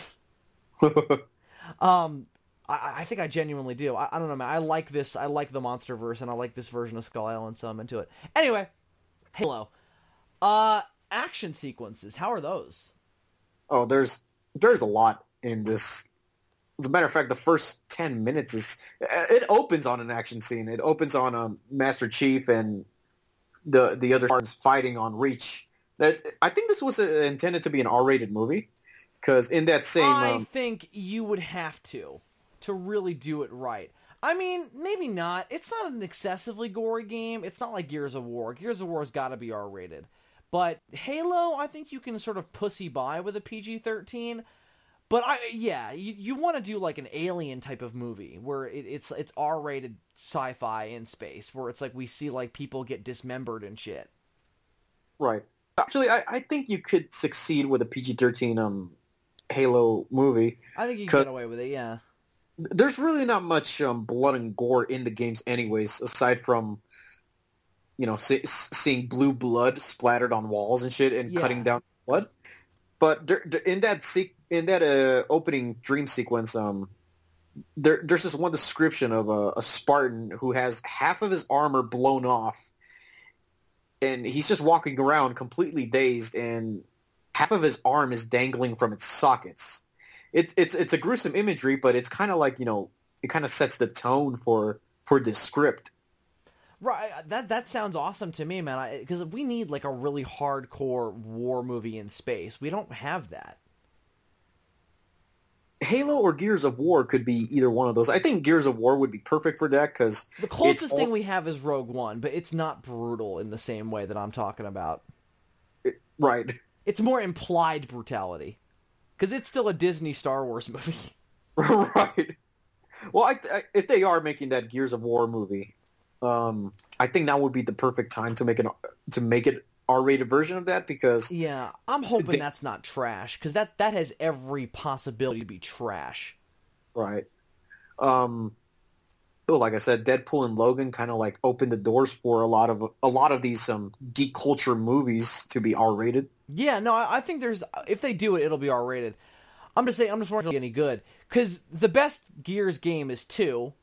Um, I, I, think I genuinely do. I, I, don't know, man. I like this. I like the MonsterVerse, and I like this version of Skull Island, so I'm into it. Anyway, Halo. Uh, action sequences. How are those?
Oh, there's there's a lot in this. As a matter of fact, the first ten minutes is it opens on an action scene. It opens on um, Master Chief and the the other Spartans fighting on Reach. That I think this was a, intended to be an R-rated movie because in that same,
I
um,
think you would have to to really do it right. I mean, maybe not. It's not an excessively gory game. It's not like Gears of War. Gears of War's got to be R rated. But Halo, I think you can sort of pussy by with a PG 13. But I, yeah, you, you want to do like an alien type of movie where it, it's it's R rated sci fi in space, where it's like we see like people get dismembered and shit.
Right. Actually, I, I think you could succeed with a PG thirteen um Halo movie.
I think you can get away with it, yeah.
There's really not much um, blood and gore in the games, anyways, aside from you know see, seeing blue blood splattered on walls and shit and
Yeah.
cutting down blood. But there, there- in that se- in that uh, opening dream sequence, um, there there's this one description of a, a Spartan who has half of his armor blown off, and he's just walking around completely dazed, and half of his arm is dangling from its sockets. It's it's it's a gruesome imagery, but it's kind of like you know it kind of sets the tone for for this script.
Right, uh, that that sounds awesome to me, man. Because we need like a really hardcore war movie in space. We don't have that.
Halo or Gears of War could be either one of those. I think Gears of War would be perfect for that because
The closest
all-
thing we have is Rogue One, but it's not brutal in the same way that I'm talking about.
right,
It's more implied brutality, because it's still a Disney Star Wars movie.
right. Well, I, I, if they are making that Gears of War movie, um, I think that would be the perfect time to make an to make it R-rated version of that because
Yeah, I'm hoping that's not trash, because that that has every possibility to be trash.
right. Um, but like I said, Deadpool and Logan kind of like opened the doors for a lot of a lot of these um geek culture movies to be R-rated.
Yeah, no, I, I think there's if they do it, it'll be R rated. I'm just saying, I'm just wondering if it'll be any good because the best Gears game is two,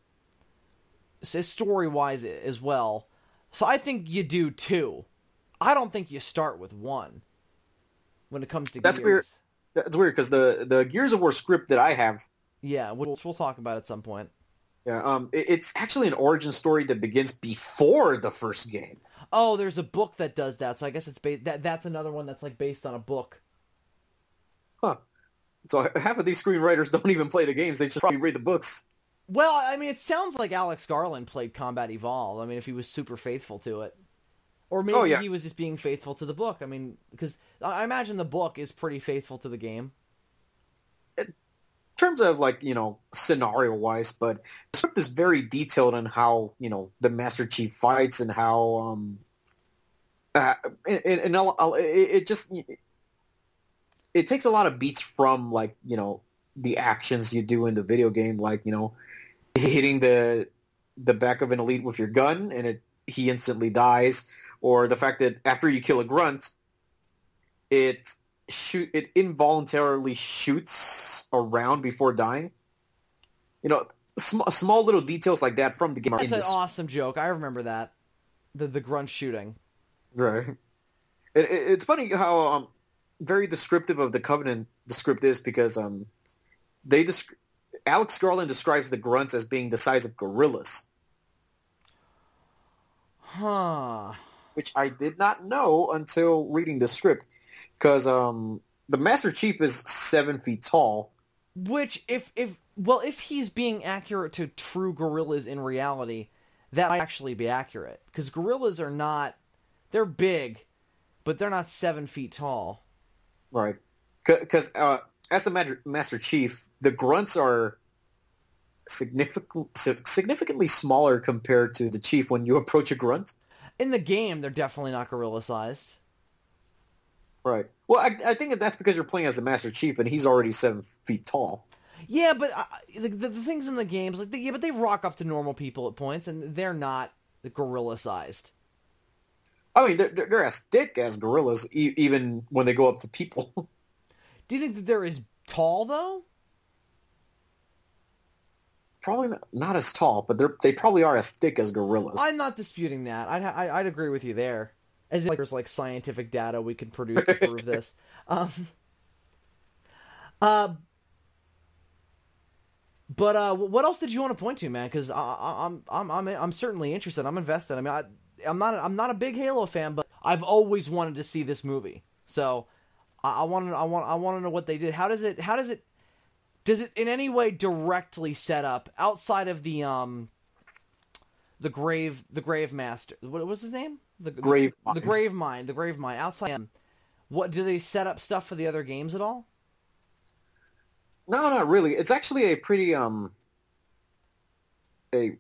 story wise as well. So I think you do two. I don't think you start with one when it comes to
That's
Gears.
weird. That's weird because the the Gears of War script that I have
Yeah, we'll, we'll talk about at some point.
Yeah, um, it- it's actually an origin story that begins before the first game.
Oh, there's a book that does that, so I guess it's based. That that's another one that's like based on a book.
Huh. So half of these screenwriters don't even play the games; they just probably read the books.
Well, I mean, it sounds like Alex Garland played Combat Evolved. I mean, if he was super faithful to it, or maybe
Oh, yeah.
he was just being faithful to the book. I mean, because I I imagine the book is pretty faithful to the game.
Terms of like you know scenario wise, but the script is very detailed on how you know the Master Chief fights and how um, uh, and, and, I'll, I'll, it just it takes a lot of beats from like you know the actions you do in the video game, like you know hitting the the back of an elite with your gun and it he instantly dies, or the fact that after you kill a grunt, it shoot it involuntarily shoots around before dying. You know, sm- small little details like that from the game are
That's an awesome joke. I remember that. The the grunt shooting.
Right. It, it, it's funny how um, very descriptive of the Covenant the script is because um, they desc- Alex Garland describes the grunts as being the size of gorillas,
Huh.
which I did not know until reading the script. Because um, the Master Chief is seven feet tall.
Which, if if well, if he's being accurate to true gorillas in reality, that might actually be accurate because gorillas are not. They're big, but they're not seven feet tall.
Right. Because uh, as the Master, Master Chief, the grunts are significant, significantly smaller compared to the Chief when you approach a grunt.
In the game, they're definitely not gorilla sized.
Right. Well, I, I think that's because you're playing as the Master Chief, and he's already seven feet tall.
Yeah, but uh, the, the, the things in the games, like, they, yeah, but they rock up to normal people at points, and they're not gorilla sized.
I mean, they're, they're they're as thick as gorillas, e- even when they go up to people.
Do you think that they're as tall though?
probably not, not as tall, but they're they probably are as thick as gorillas.
I'm not disputing that. I'd I'd agree with you there. As in, like there's like scientific data we can produce to prove this. Um, uh, but uh, what else did you want to point to, man? Because I'm I'm I'm I'm certainly interested. I'm invested. I mean, I, I'm not I'm not a big Halo fan, but I've always wanted to see this movie. So I, I want to I want I want to know what they did. How does it How does it does it in any way directly set up outside of the um the grave the grave master what was his name the
Grave
the, the grave mind the grave mind outside what do they set up stuff for the other games at all
No, not really. It's actually a pretty um a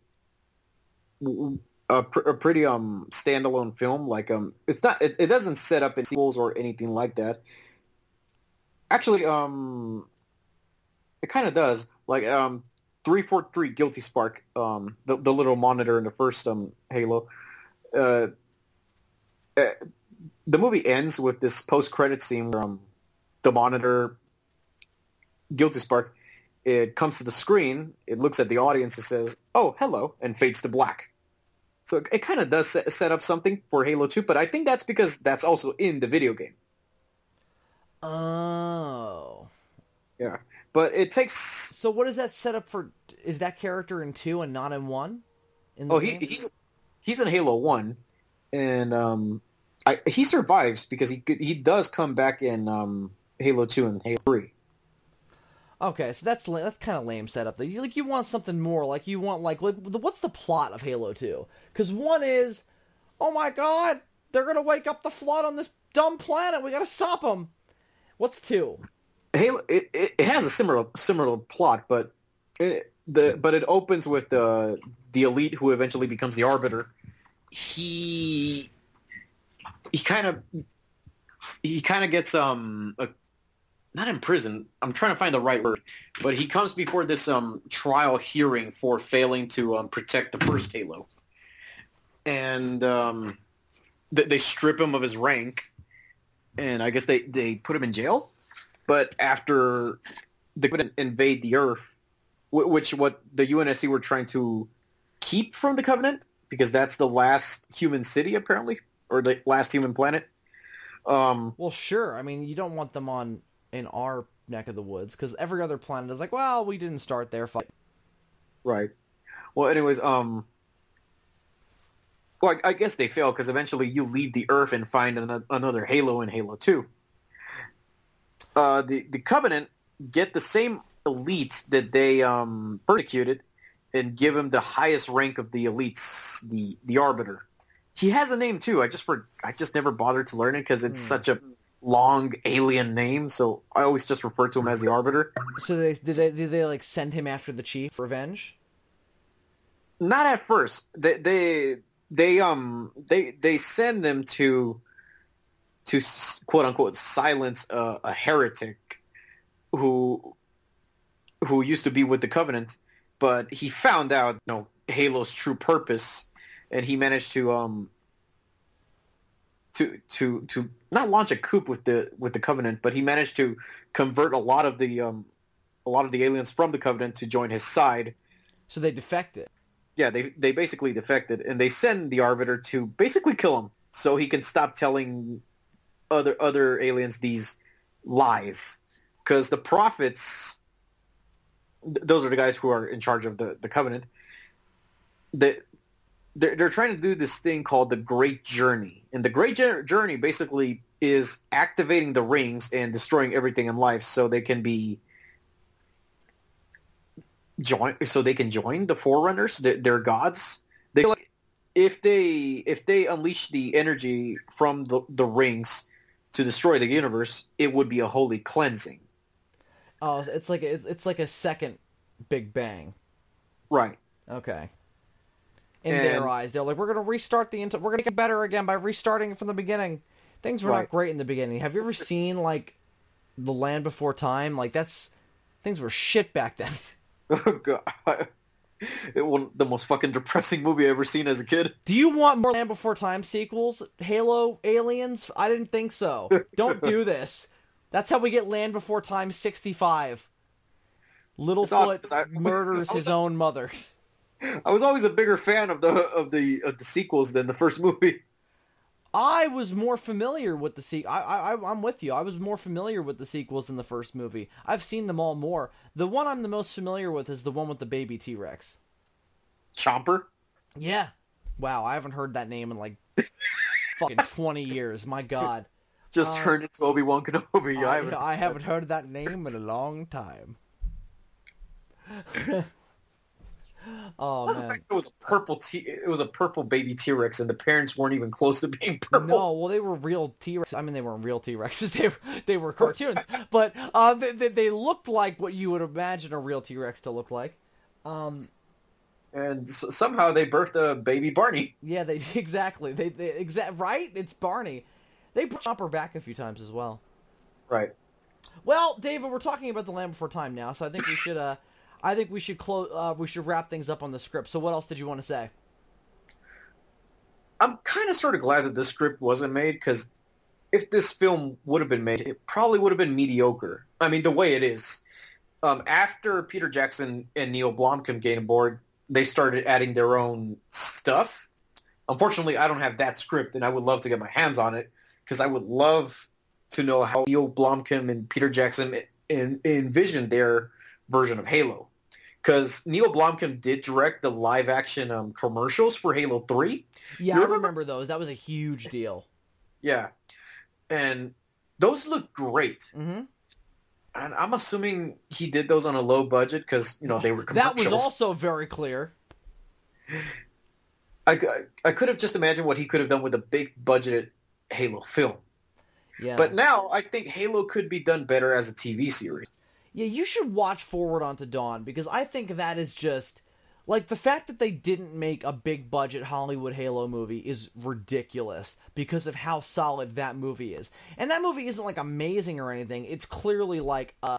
a, pr- a pretty um standalone film. Like um, it's not. It, it doesn't set up in sequels or anything like that. Actually, um, it kind of does. Like um, three four three Guilty Spark. Um, the the little monitor in the first um Halo. Uh, uh the movie ends with this post credit scene where um the monitor Guilty Spark, it comes to the screen, it looks at the audience and says, "Oh, hello," and fades to black. So it, it kind of does set, set up something for Halo 2, but I think that's because that's also in the video game.
oh
Yeah, but it takes.
so what is that set up for is that character in two and not in one in the
Oh, he, he's he's in Halo 1, and um, I, he survives because he he does come back in um, Halo 2 and Halo 3.
Okay, so that's that's kind of lame setup. You- Like you want something more. Like you want like, like the- what's the plot of Halo Two? Because one is, oh my god, they're gonna wake up the flood on this dumb planet. We gotta stop them. What's two?
Halo it, it, it has a similar similar plot, but it, the but it opens with the the elite who eventually becomes the arbiter. He he kind of he kind of gets um a, not in prison. I'm trying to find the right word, but he comes before this um trial hearing for failing to um protect the first Halo, and um they, they strip him of his rank, and I guess they they put him in jail but after they couldn't invade the Earth, which what the UNSC were trying to keep from the Covenant, because that's the last human city apparently, or the last human planet. Um,
Well, sure. I mean, you don't want them on in our neck of the woods because every other planet is like, well, we didn't start there. Fuck.
right. Well, anyways, um, well, I, I guess they fail because eventually you leave the Earth and find an, another Halo in Halo Two. Uh, the the Covenant get the same elites that they um, persecuted and give him the highest rank of the elites, the the Arbiter. He has a name too. I just for I just never bothered to learn it because it's
Hmm.
such a long alien name. So I always just refer to him as the Arbiter.
So they did they did they like send him after the chief for revenge?
Not at first. They they they um they they send them to to quote unquote silence a, a heretic who who used to be with the Covenant, but he found out you know Halo's true purpose, and he managed to um to to to not launch a coup with the with the Covenant, but he managed to convert a lot of the um a lot of the aliens from the Covenant to join his side.
So they defected.
Yeah, they they basically defected, and they send the Arbiter to basically kill him, so he can stop telling other other aliens these lies. Because the prophets, th- those are the guys who are in charge of the the Covenant. That they're, they're trying to do this thing called the Great Journey, and the Great Journey basically is activating the rings and destroying everything in life, so they can be join so they can join the forerunners the, their gods. They like if they if they unleash the energy from the, the rings to destroy the universe it would be a holy cleansing
Oh, it's like a, it's like a second Big Bang.
right
Okay. In
And-
their eyes, they're like, we're gonna restart the entire. We're gonna get better again by restarting it from the beginning. Things were
Right.
not great in the beginning. Have you ever seen like the Land Before Time? Like that's things were shit back then.
oh god it was the most fucking depressing movie i ever seen as a kid
Do you want more Land Before Time sequels? Halo Aliens? I didn't think so. Don't do this. That's how we get Land Before Time 65. Littlefoot.
I-
murders his own mother.
i was always a bigger fan of the of the of the sequels than the first movie
I was more familiar with the se- I, I I'm with you. I was more familiar with the sequels in the first movie. I've seen them all more. The one I'm the most familiar with is the one with the baby T Rex.
chomper
Yeah. Wow, I haven't heard that name in like fucking 20 years. My God.
Just
Uh,
turned into obi-wan kenobi I,
I,
haven't-
I haven't heard that name in a long time. oh man.
it was a purple T, it was a purple baby T Rex, and the parents weren't even close to being purple.
No, well, they were real T Rex. I mean, they weren't real T Rexes. They were they were cartoons, but uh, they, they they looked like what you would imagine a real T Rex to look like. Um,
And somehow they birthed a baby Barney.
yeah, they exactly they they exact right. It's Barney. They brought Chomper back a few times as well.
Right.
Well, David, we're talking about the Land Before Time now, so I think we should uh, I think we should close uh, we should wrap things up on the script. So, what else did you want to say?
I'm kind of sort of glad that this script wasn't made because if this film would have been made, it probably would have been mediocre. I mean, the way it is. Um, after Peter Jackson and Neil Blomkamp came aboard, they started adding their own stuff. Unfortunately, I don't have that script, and I would love to get my hands on it because I would love to know how Neil Blomkamp and Peter Jackson en- envisioned their version of Halo. Because Neil Blomkamp did direct the live-action um, commercials for Halo 3,
Yeah,
You
I
remember-
remember those. That was a huge deal.
Yeah, and those look great.
hmm
And I'm assuming he did those on a low budget because you know they were commercials.
That was also very clear.
I, I could have just imagined what he could have done with a big budgeted Halo film.
Yeah.
But now I think Halo could be done better as a TV series.
Yeah, you should watch Forward Unto Dawn because I think that is just like the fact that they didn't make a big budget Hollywood Halo movie is ridiculous because of how solid that movie is. And that movie isn't like amazing or anything. It's clearly like a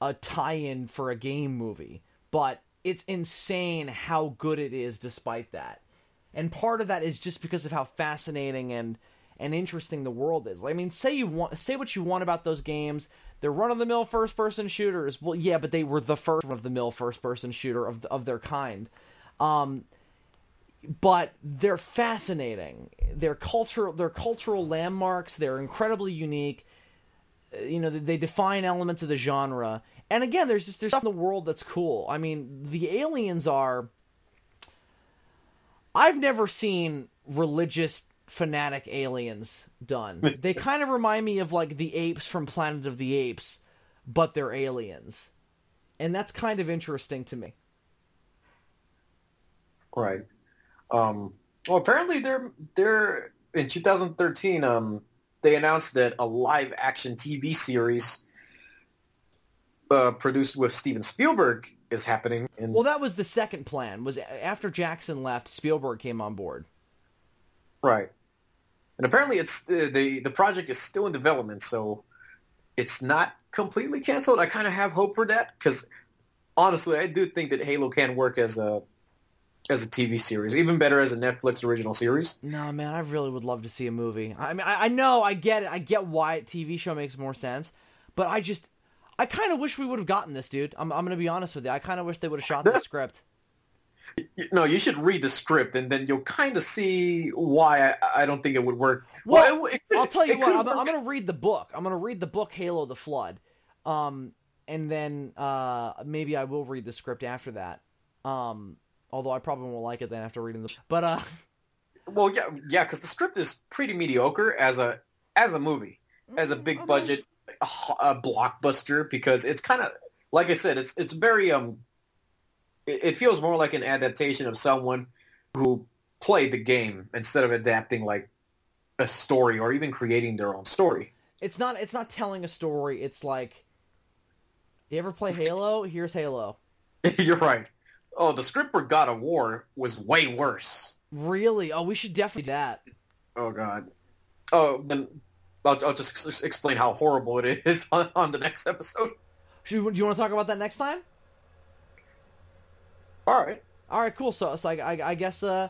a tie-in for a game movie, but it's insane how good it is despite that. And part of that is just because of how fascinating and and interesting the world is. I mean, say you want say what you want about those games. They're run of the mill first person shooters. Well, yeah, but they were the first run of the mill first person shooter of of their kind. Um, but they're fascinating. They're cultural. They're cultural landmarks. They're incredibly unique. Uh, You know, they- they define elements of the genre. And again, there's just there's stuff in the world that's cool. I mean, the aliens are. I've never seen religious fanatic aliens done. they kind of remind me of like the apes from Planet of the Apes, but they're aliens. And that's kind of interesting to me.
Right. Um, well, apparently they're they're in 2013. Um, they announced that a live action TV series uh, produced with Steven Spielberg is happening. In,
Well, that was the second plan. Was after Jackson left, Spielberg came on board.
Right. And apparently, it's the, the the project is still in development, so it's not completely canceled. I kind of have hope for that because honestly, I do think that Halo can work as a as a TV series, even better as a Netflix original series.
No, man, I really would love to see a movie. I mean, I, I know, I get it, I get why a TV show makes more sense, but I just, I kind of wish we would have gotten this, dude. I'm, I'm gonna be honest with you. I kind of wish they would have shot the script.
No, you should read the script, and then you'll kind of see why I, I don't think it would work.
Well,
it- it-
I'll tell you what. I'm, I'm gonna read the book. I'm gonna read the book Halo: The Flood, um, and then uh, maybe I will read the script after that. Um, although I probably won't like it then after reading the. But uh,
Well, yeah, yeah, because the script is pretty mediocre as a as a movie, as a big
Okay.
budget a, a blockbuster. Because it's kind of like I said, it's it's very um, it, feels more like an adaptation of someone who played the game instead of adapting like a story or even creating their own story.
it's not. It's not telling a story. It's like, you ever play Halo? Here's Halo.
You're right. Oh, the script for God of War was way worse.
Really? Oh, we should definitely do that.
Oh God. Oh, then I'll, I'll just ex- explain how horrible it is on, on the next episode.
Should, do you want to talk about that next time?
All right.
All right, cool. So, so I, I, I guess, uh,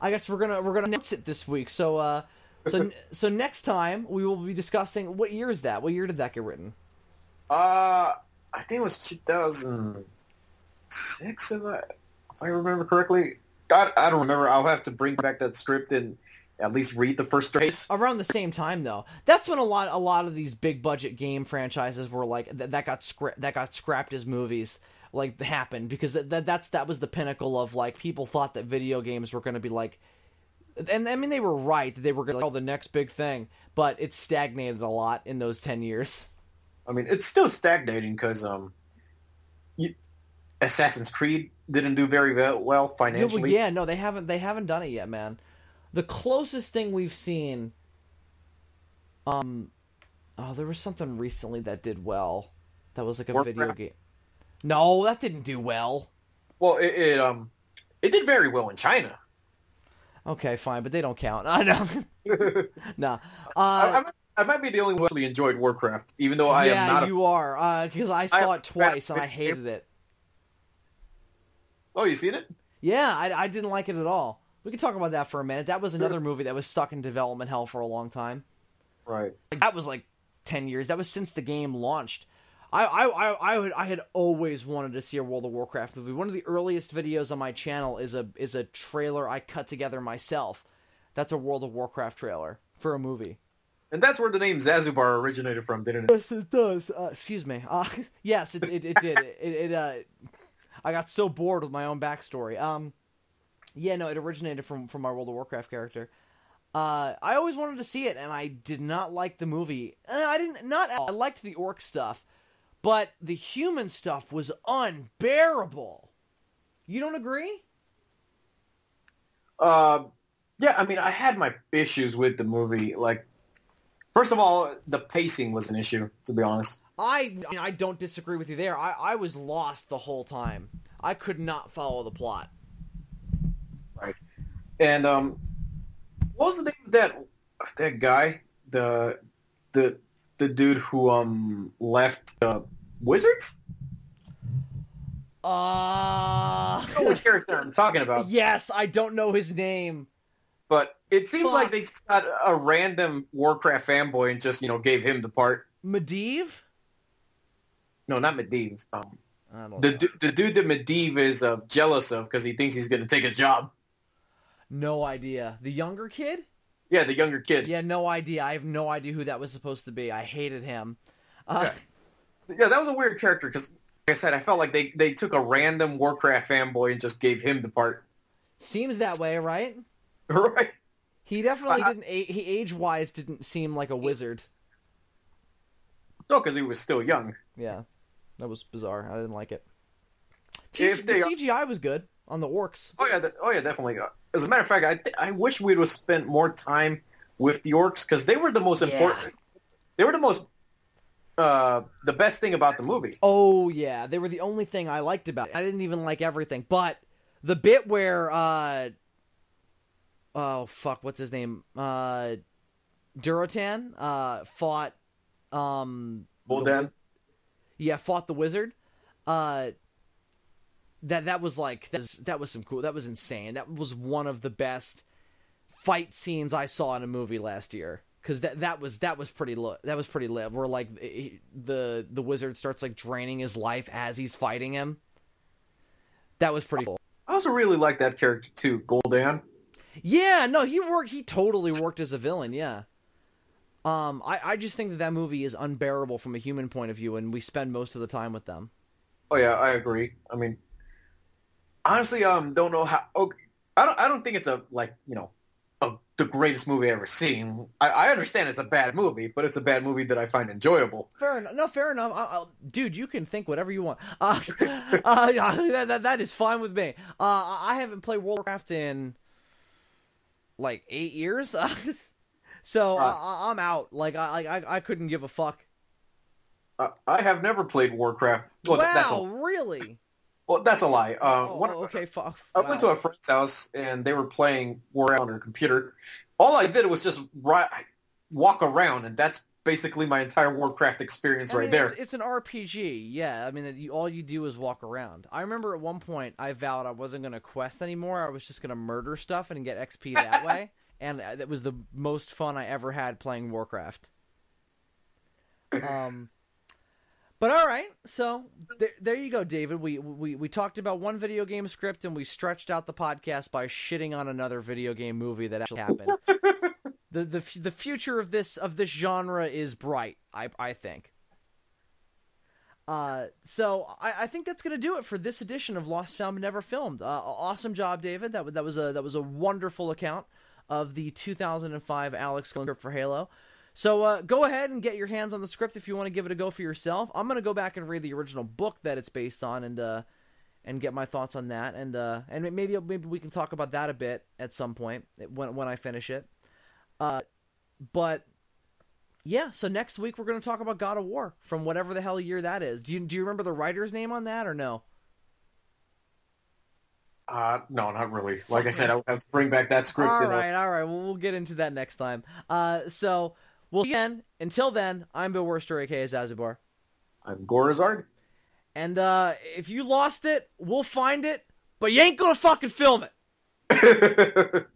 I guess we're gonna we're gonna announce it this week. So, uh, so so next time we will be discussing what year is that? What year did that get written?
Uh, I think it was 2006, if I, if I remember correctly. I, I don't remember. I'll have to bring back that script and at least read the first trace.
Around the same time, though. That's when a lot a lot of these big budget game franchises were like that, that got scra- that got scrapped as movies like happened because that, that that's that was the pinnacle of like people thought that video games were going to be like and I mean they were right that they were going to like, oh the next big thing but it stagnated a lot in those 10 years.
I mean, it's still stagnating because um, you, Assassin's Creed didn't do very well, well
Yeah,
financially.
well, yeah, no, they haven't. They haven't done it yet, man. The closest thing we've seen, um, oh, there was something recently that did well. That was like a video game. No, that didn't do well.
Well, it, it um it did very well in China.
Okay, fine, but they don't count. I know. nah.
I,
Uh,
I, might, I might be the only one who enjoyed Warcraft, even though I
yeah,
am not. A,
you are. Because I saw
am
it twice and I hated it.
oh, you seen it?
Yeah, I, I didn't like it at all. We could talk about that for a minute. That was another movie that was stuck in development hell for a long time.
Right.
Like, that was like ten years. That was since the game launched. I I I I, would, I had always wanted to see a World of Warcraft movie. One of the earliest videos on my channel is a is a trailer I cut together myself. That's a World of Warcraft trailer for a movie.
And that's where the name Zazubaar originated from, didn't it?
Yes, it does. Uh, excuse me. Uh, yes, it, it, it did. It, it, uh, I got so bored with my own backstory. Um, yeah, no, it originated from from my World of Warcraft character. Uh, I always wanted to see it, and I did not like the movie. Uh, I didn't not. I liked the orc stuff, but the human stuff was unbearable. You don't agree?
Uh, yeah, I mean, I had my issues with the movie. Like, first of all, the pacing was an issue, to be honest.
I I, mean, I don't disagree with you there. I, I was lost the whole time. I could not follow the plot.
Right. And um, what was the name of that that guy? The the the dude who um left uh, Wizards?
Uh
I know which character I'm talking about,
Yes, I don't know his name.
but it seems
Fuck.
like they just got a random Warcraft fanboy and just you know gave him the part.
Medivh?
No, not Medivh. Um, the
know.
du- the dude that Medivh is uh, jealous of because he thinks he's going to take his job.
No idea. The younger kid?
Yeah, the younger kid.
Yeah, no idea. I have no idea who that was supposed to be. I hated him. Uh,
Yeah, that was a weird character because, like I said, I felt like they, they took a random Warcraft fanboy and just gave him the part.
Seems that way, right?
right?
He definitely
I-
didn't. He age wise didn't seem like a wizard.
No, because he was still young.
Yeah, that was bizarre. I didn't like it.
If
the CGI was good on the orcs.
Oh yeah, oh yeah, definitely. As a matter of fact, I th- I wish we'd have spent more time with the orcs because they were the most
Yeah.
important. They were the most, uh, the best thing about the movie.
Oh yeah, they were the only thing I liked about it. I didn't even like everything, but the bit where uh oh fuck, what's his name? Uh Durotan uh fought um
Gul'dan?
yeah, fought the wizard. Uh that that was like that was, that was some cool. That was insane. That was one of the best fight scenes I saw in a movie last year. Cause that that was that was pretty lit. That was pretty lit. Where like he- the the wizard starts like draining his life as he's fighting him. That was pretty cool.
I also really like that character too, Gul'dan.
Yeah, no, he worked. He totally worked as a villain. Yeah. Um, I I just think that that movie is unbearable from a human point of view, and we spend most of the time with them.
Oh yeah, I agree. I mean, honestly, um, don't know how. Okay, I don't. I don't think it's a like you know, the greatest movie I've ever seen. I, I understand it's a bad movie, but it's a bad movie that I find enjoyable.
Fair enough. No, fair enough. I, I, dude, you can think whatever you want. Uh, uh, that, that, that is fine with me. Uh, I haven't played Warcraft in like eight years, so
Uh.
I, I'm out. Like I, I, I couldn't give a fuck.
I have never played Warcraft. Well,
wow, really?
Well, that's a lie. Uh,
oh,
one,
okay, fuck.
I went to a friend's house and they were playing War on their computer. All I did was just ri- walk around, and that's basically my entire Warcraft experience
I
right
mean,
there.
It's, it's an RPG, yeah. I mean, you, all you do is walk around. I remember at one point I vowed I wasn't going to quest anymore. I was just going to murder stuff and get XP that way. And uh, that was the most fun I ever had playing Warcraft. Um, but all right, so there, there you go, David. We, we we talked about one video game script and we stretched out the podcast by shitting on another video game movie that actually happened. the the the future of this of this genre is bright. I I think. Uh, so I, I think that's gonna do it for this edition of Lost Found but Never Filmed. Uh, awesome job, David. That that was a that was a wonderful account of the 2005 Alex Cohen script for Halo. So uh, go ahead and get your hands on the script if you want to give it a go for yourself. I'm gonna go back and read the original book that it's based on and uh, and get my thoughts on that, and uh, and maybe maybe we can talk about that a bit at some point when when I finish it. Uh, but yeah, so next week we're going to talk about God of War from whatever the hell year that is. Do you do you remember the writer's name on that or no?
Uh, no, not really. Like I said, I have to bring back that script.
All right, all right. Well, we'll get into that next time. Uh, so we'll again. Until then, I'm Bill Worster, aka Zazubaar.
I'm Gorazard.
And uh, if you lost it, we'll find it, but you ain't gonna fucking film it.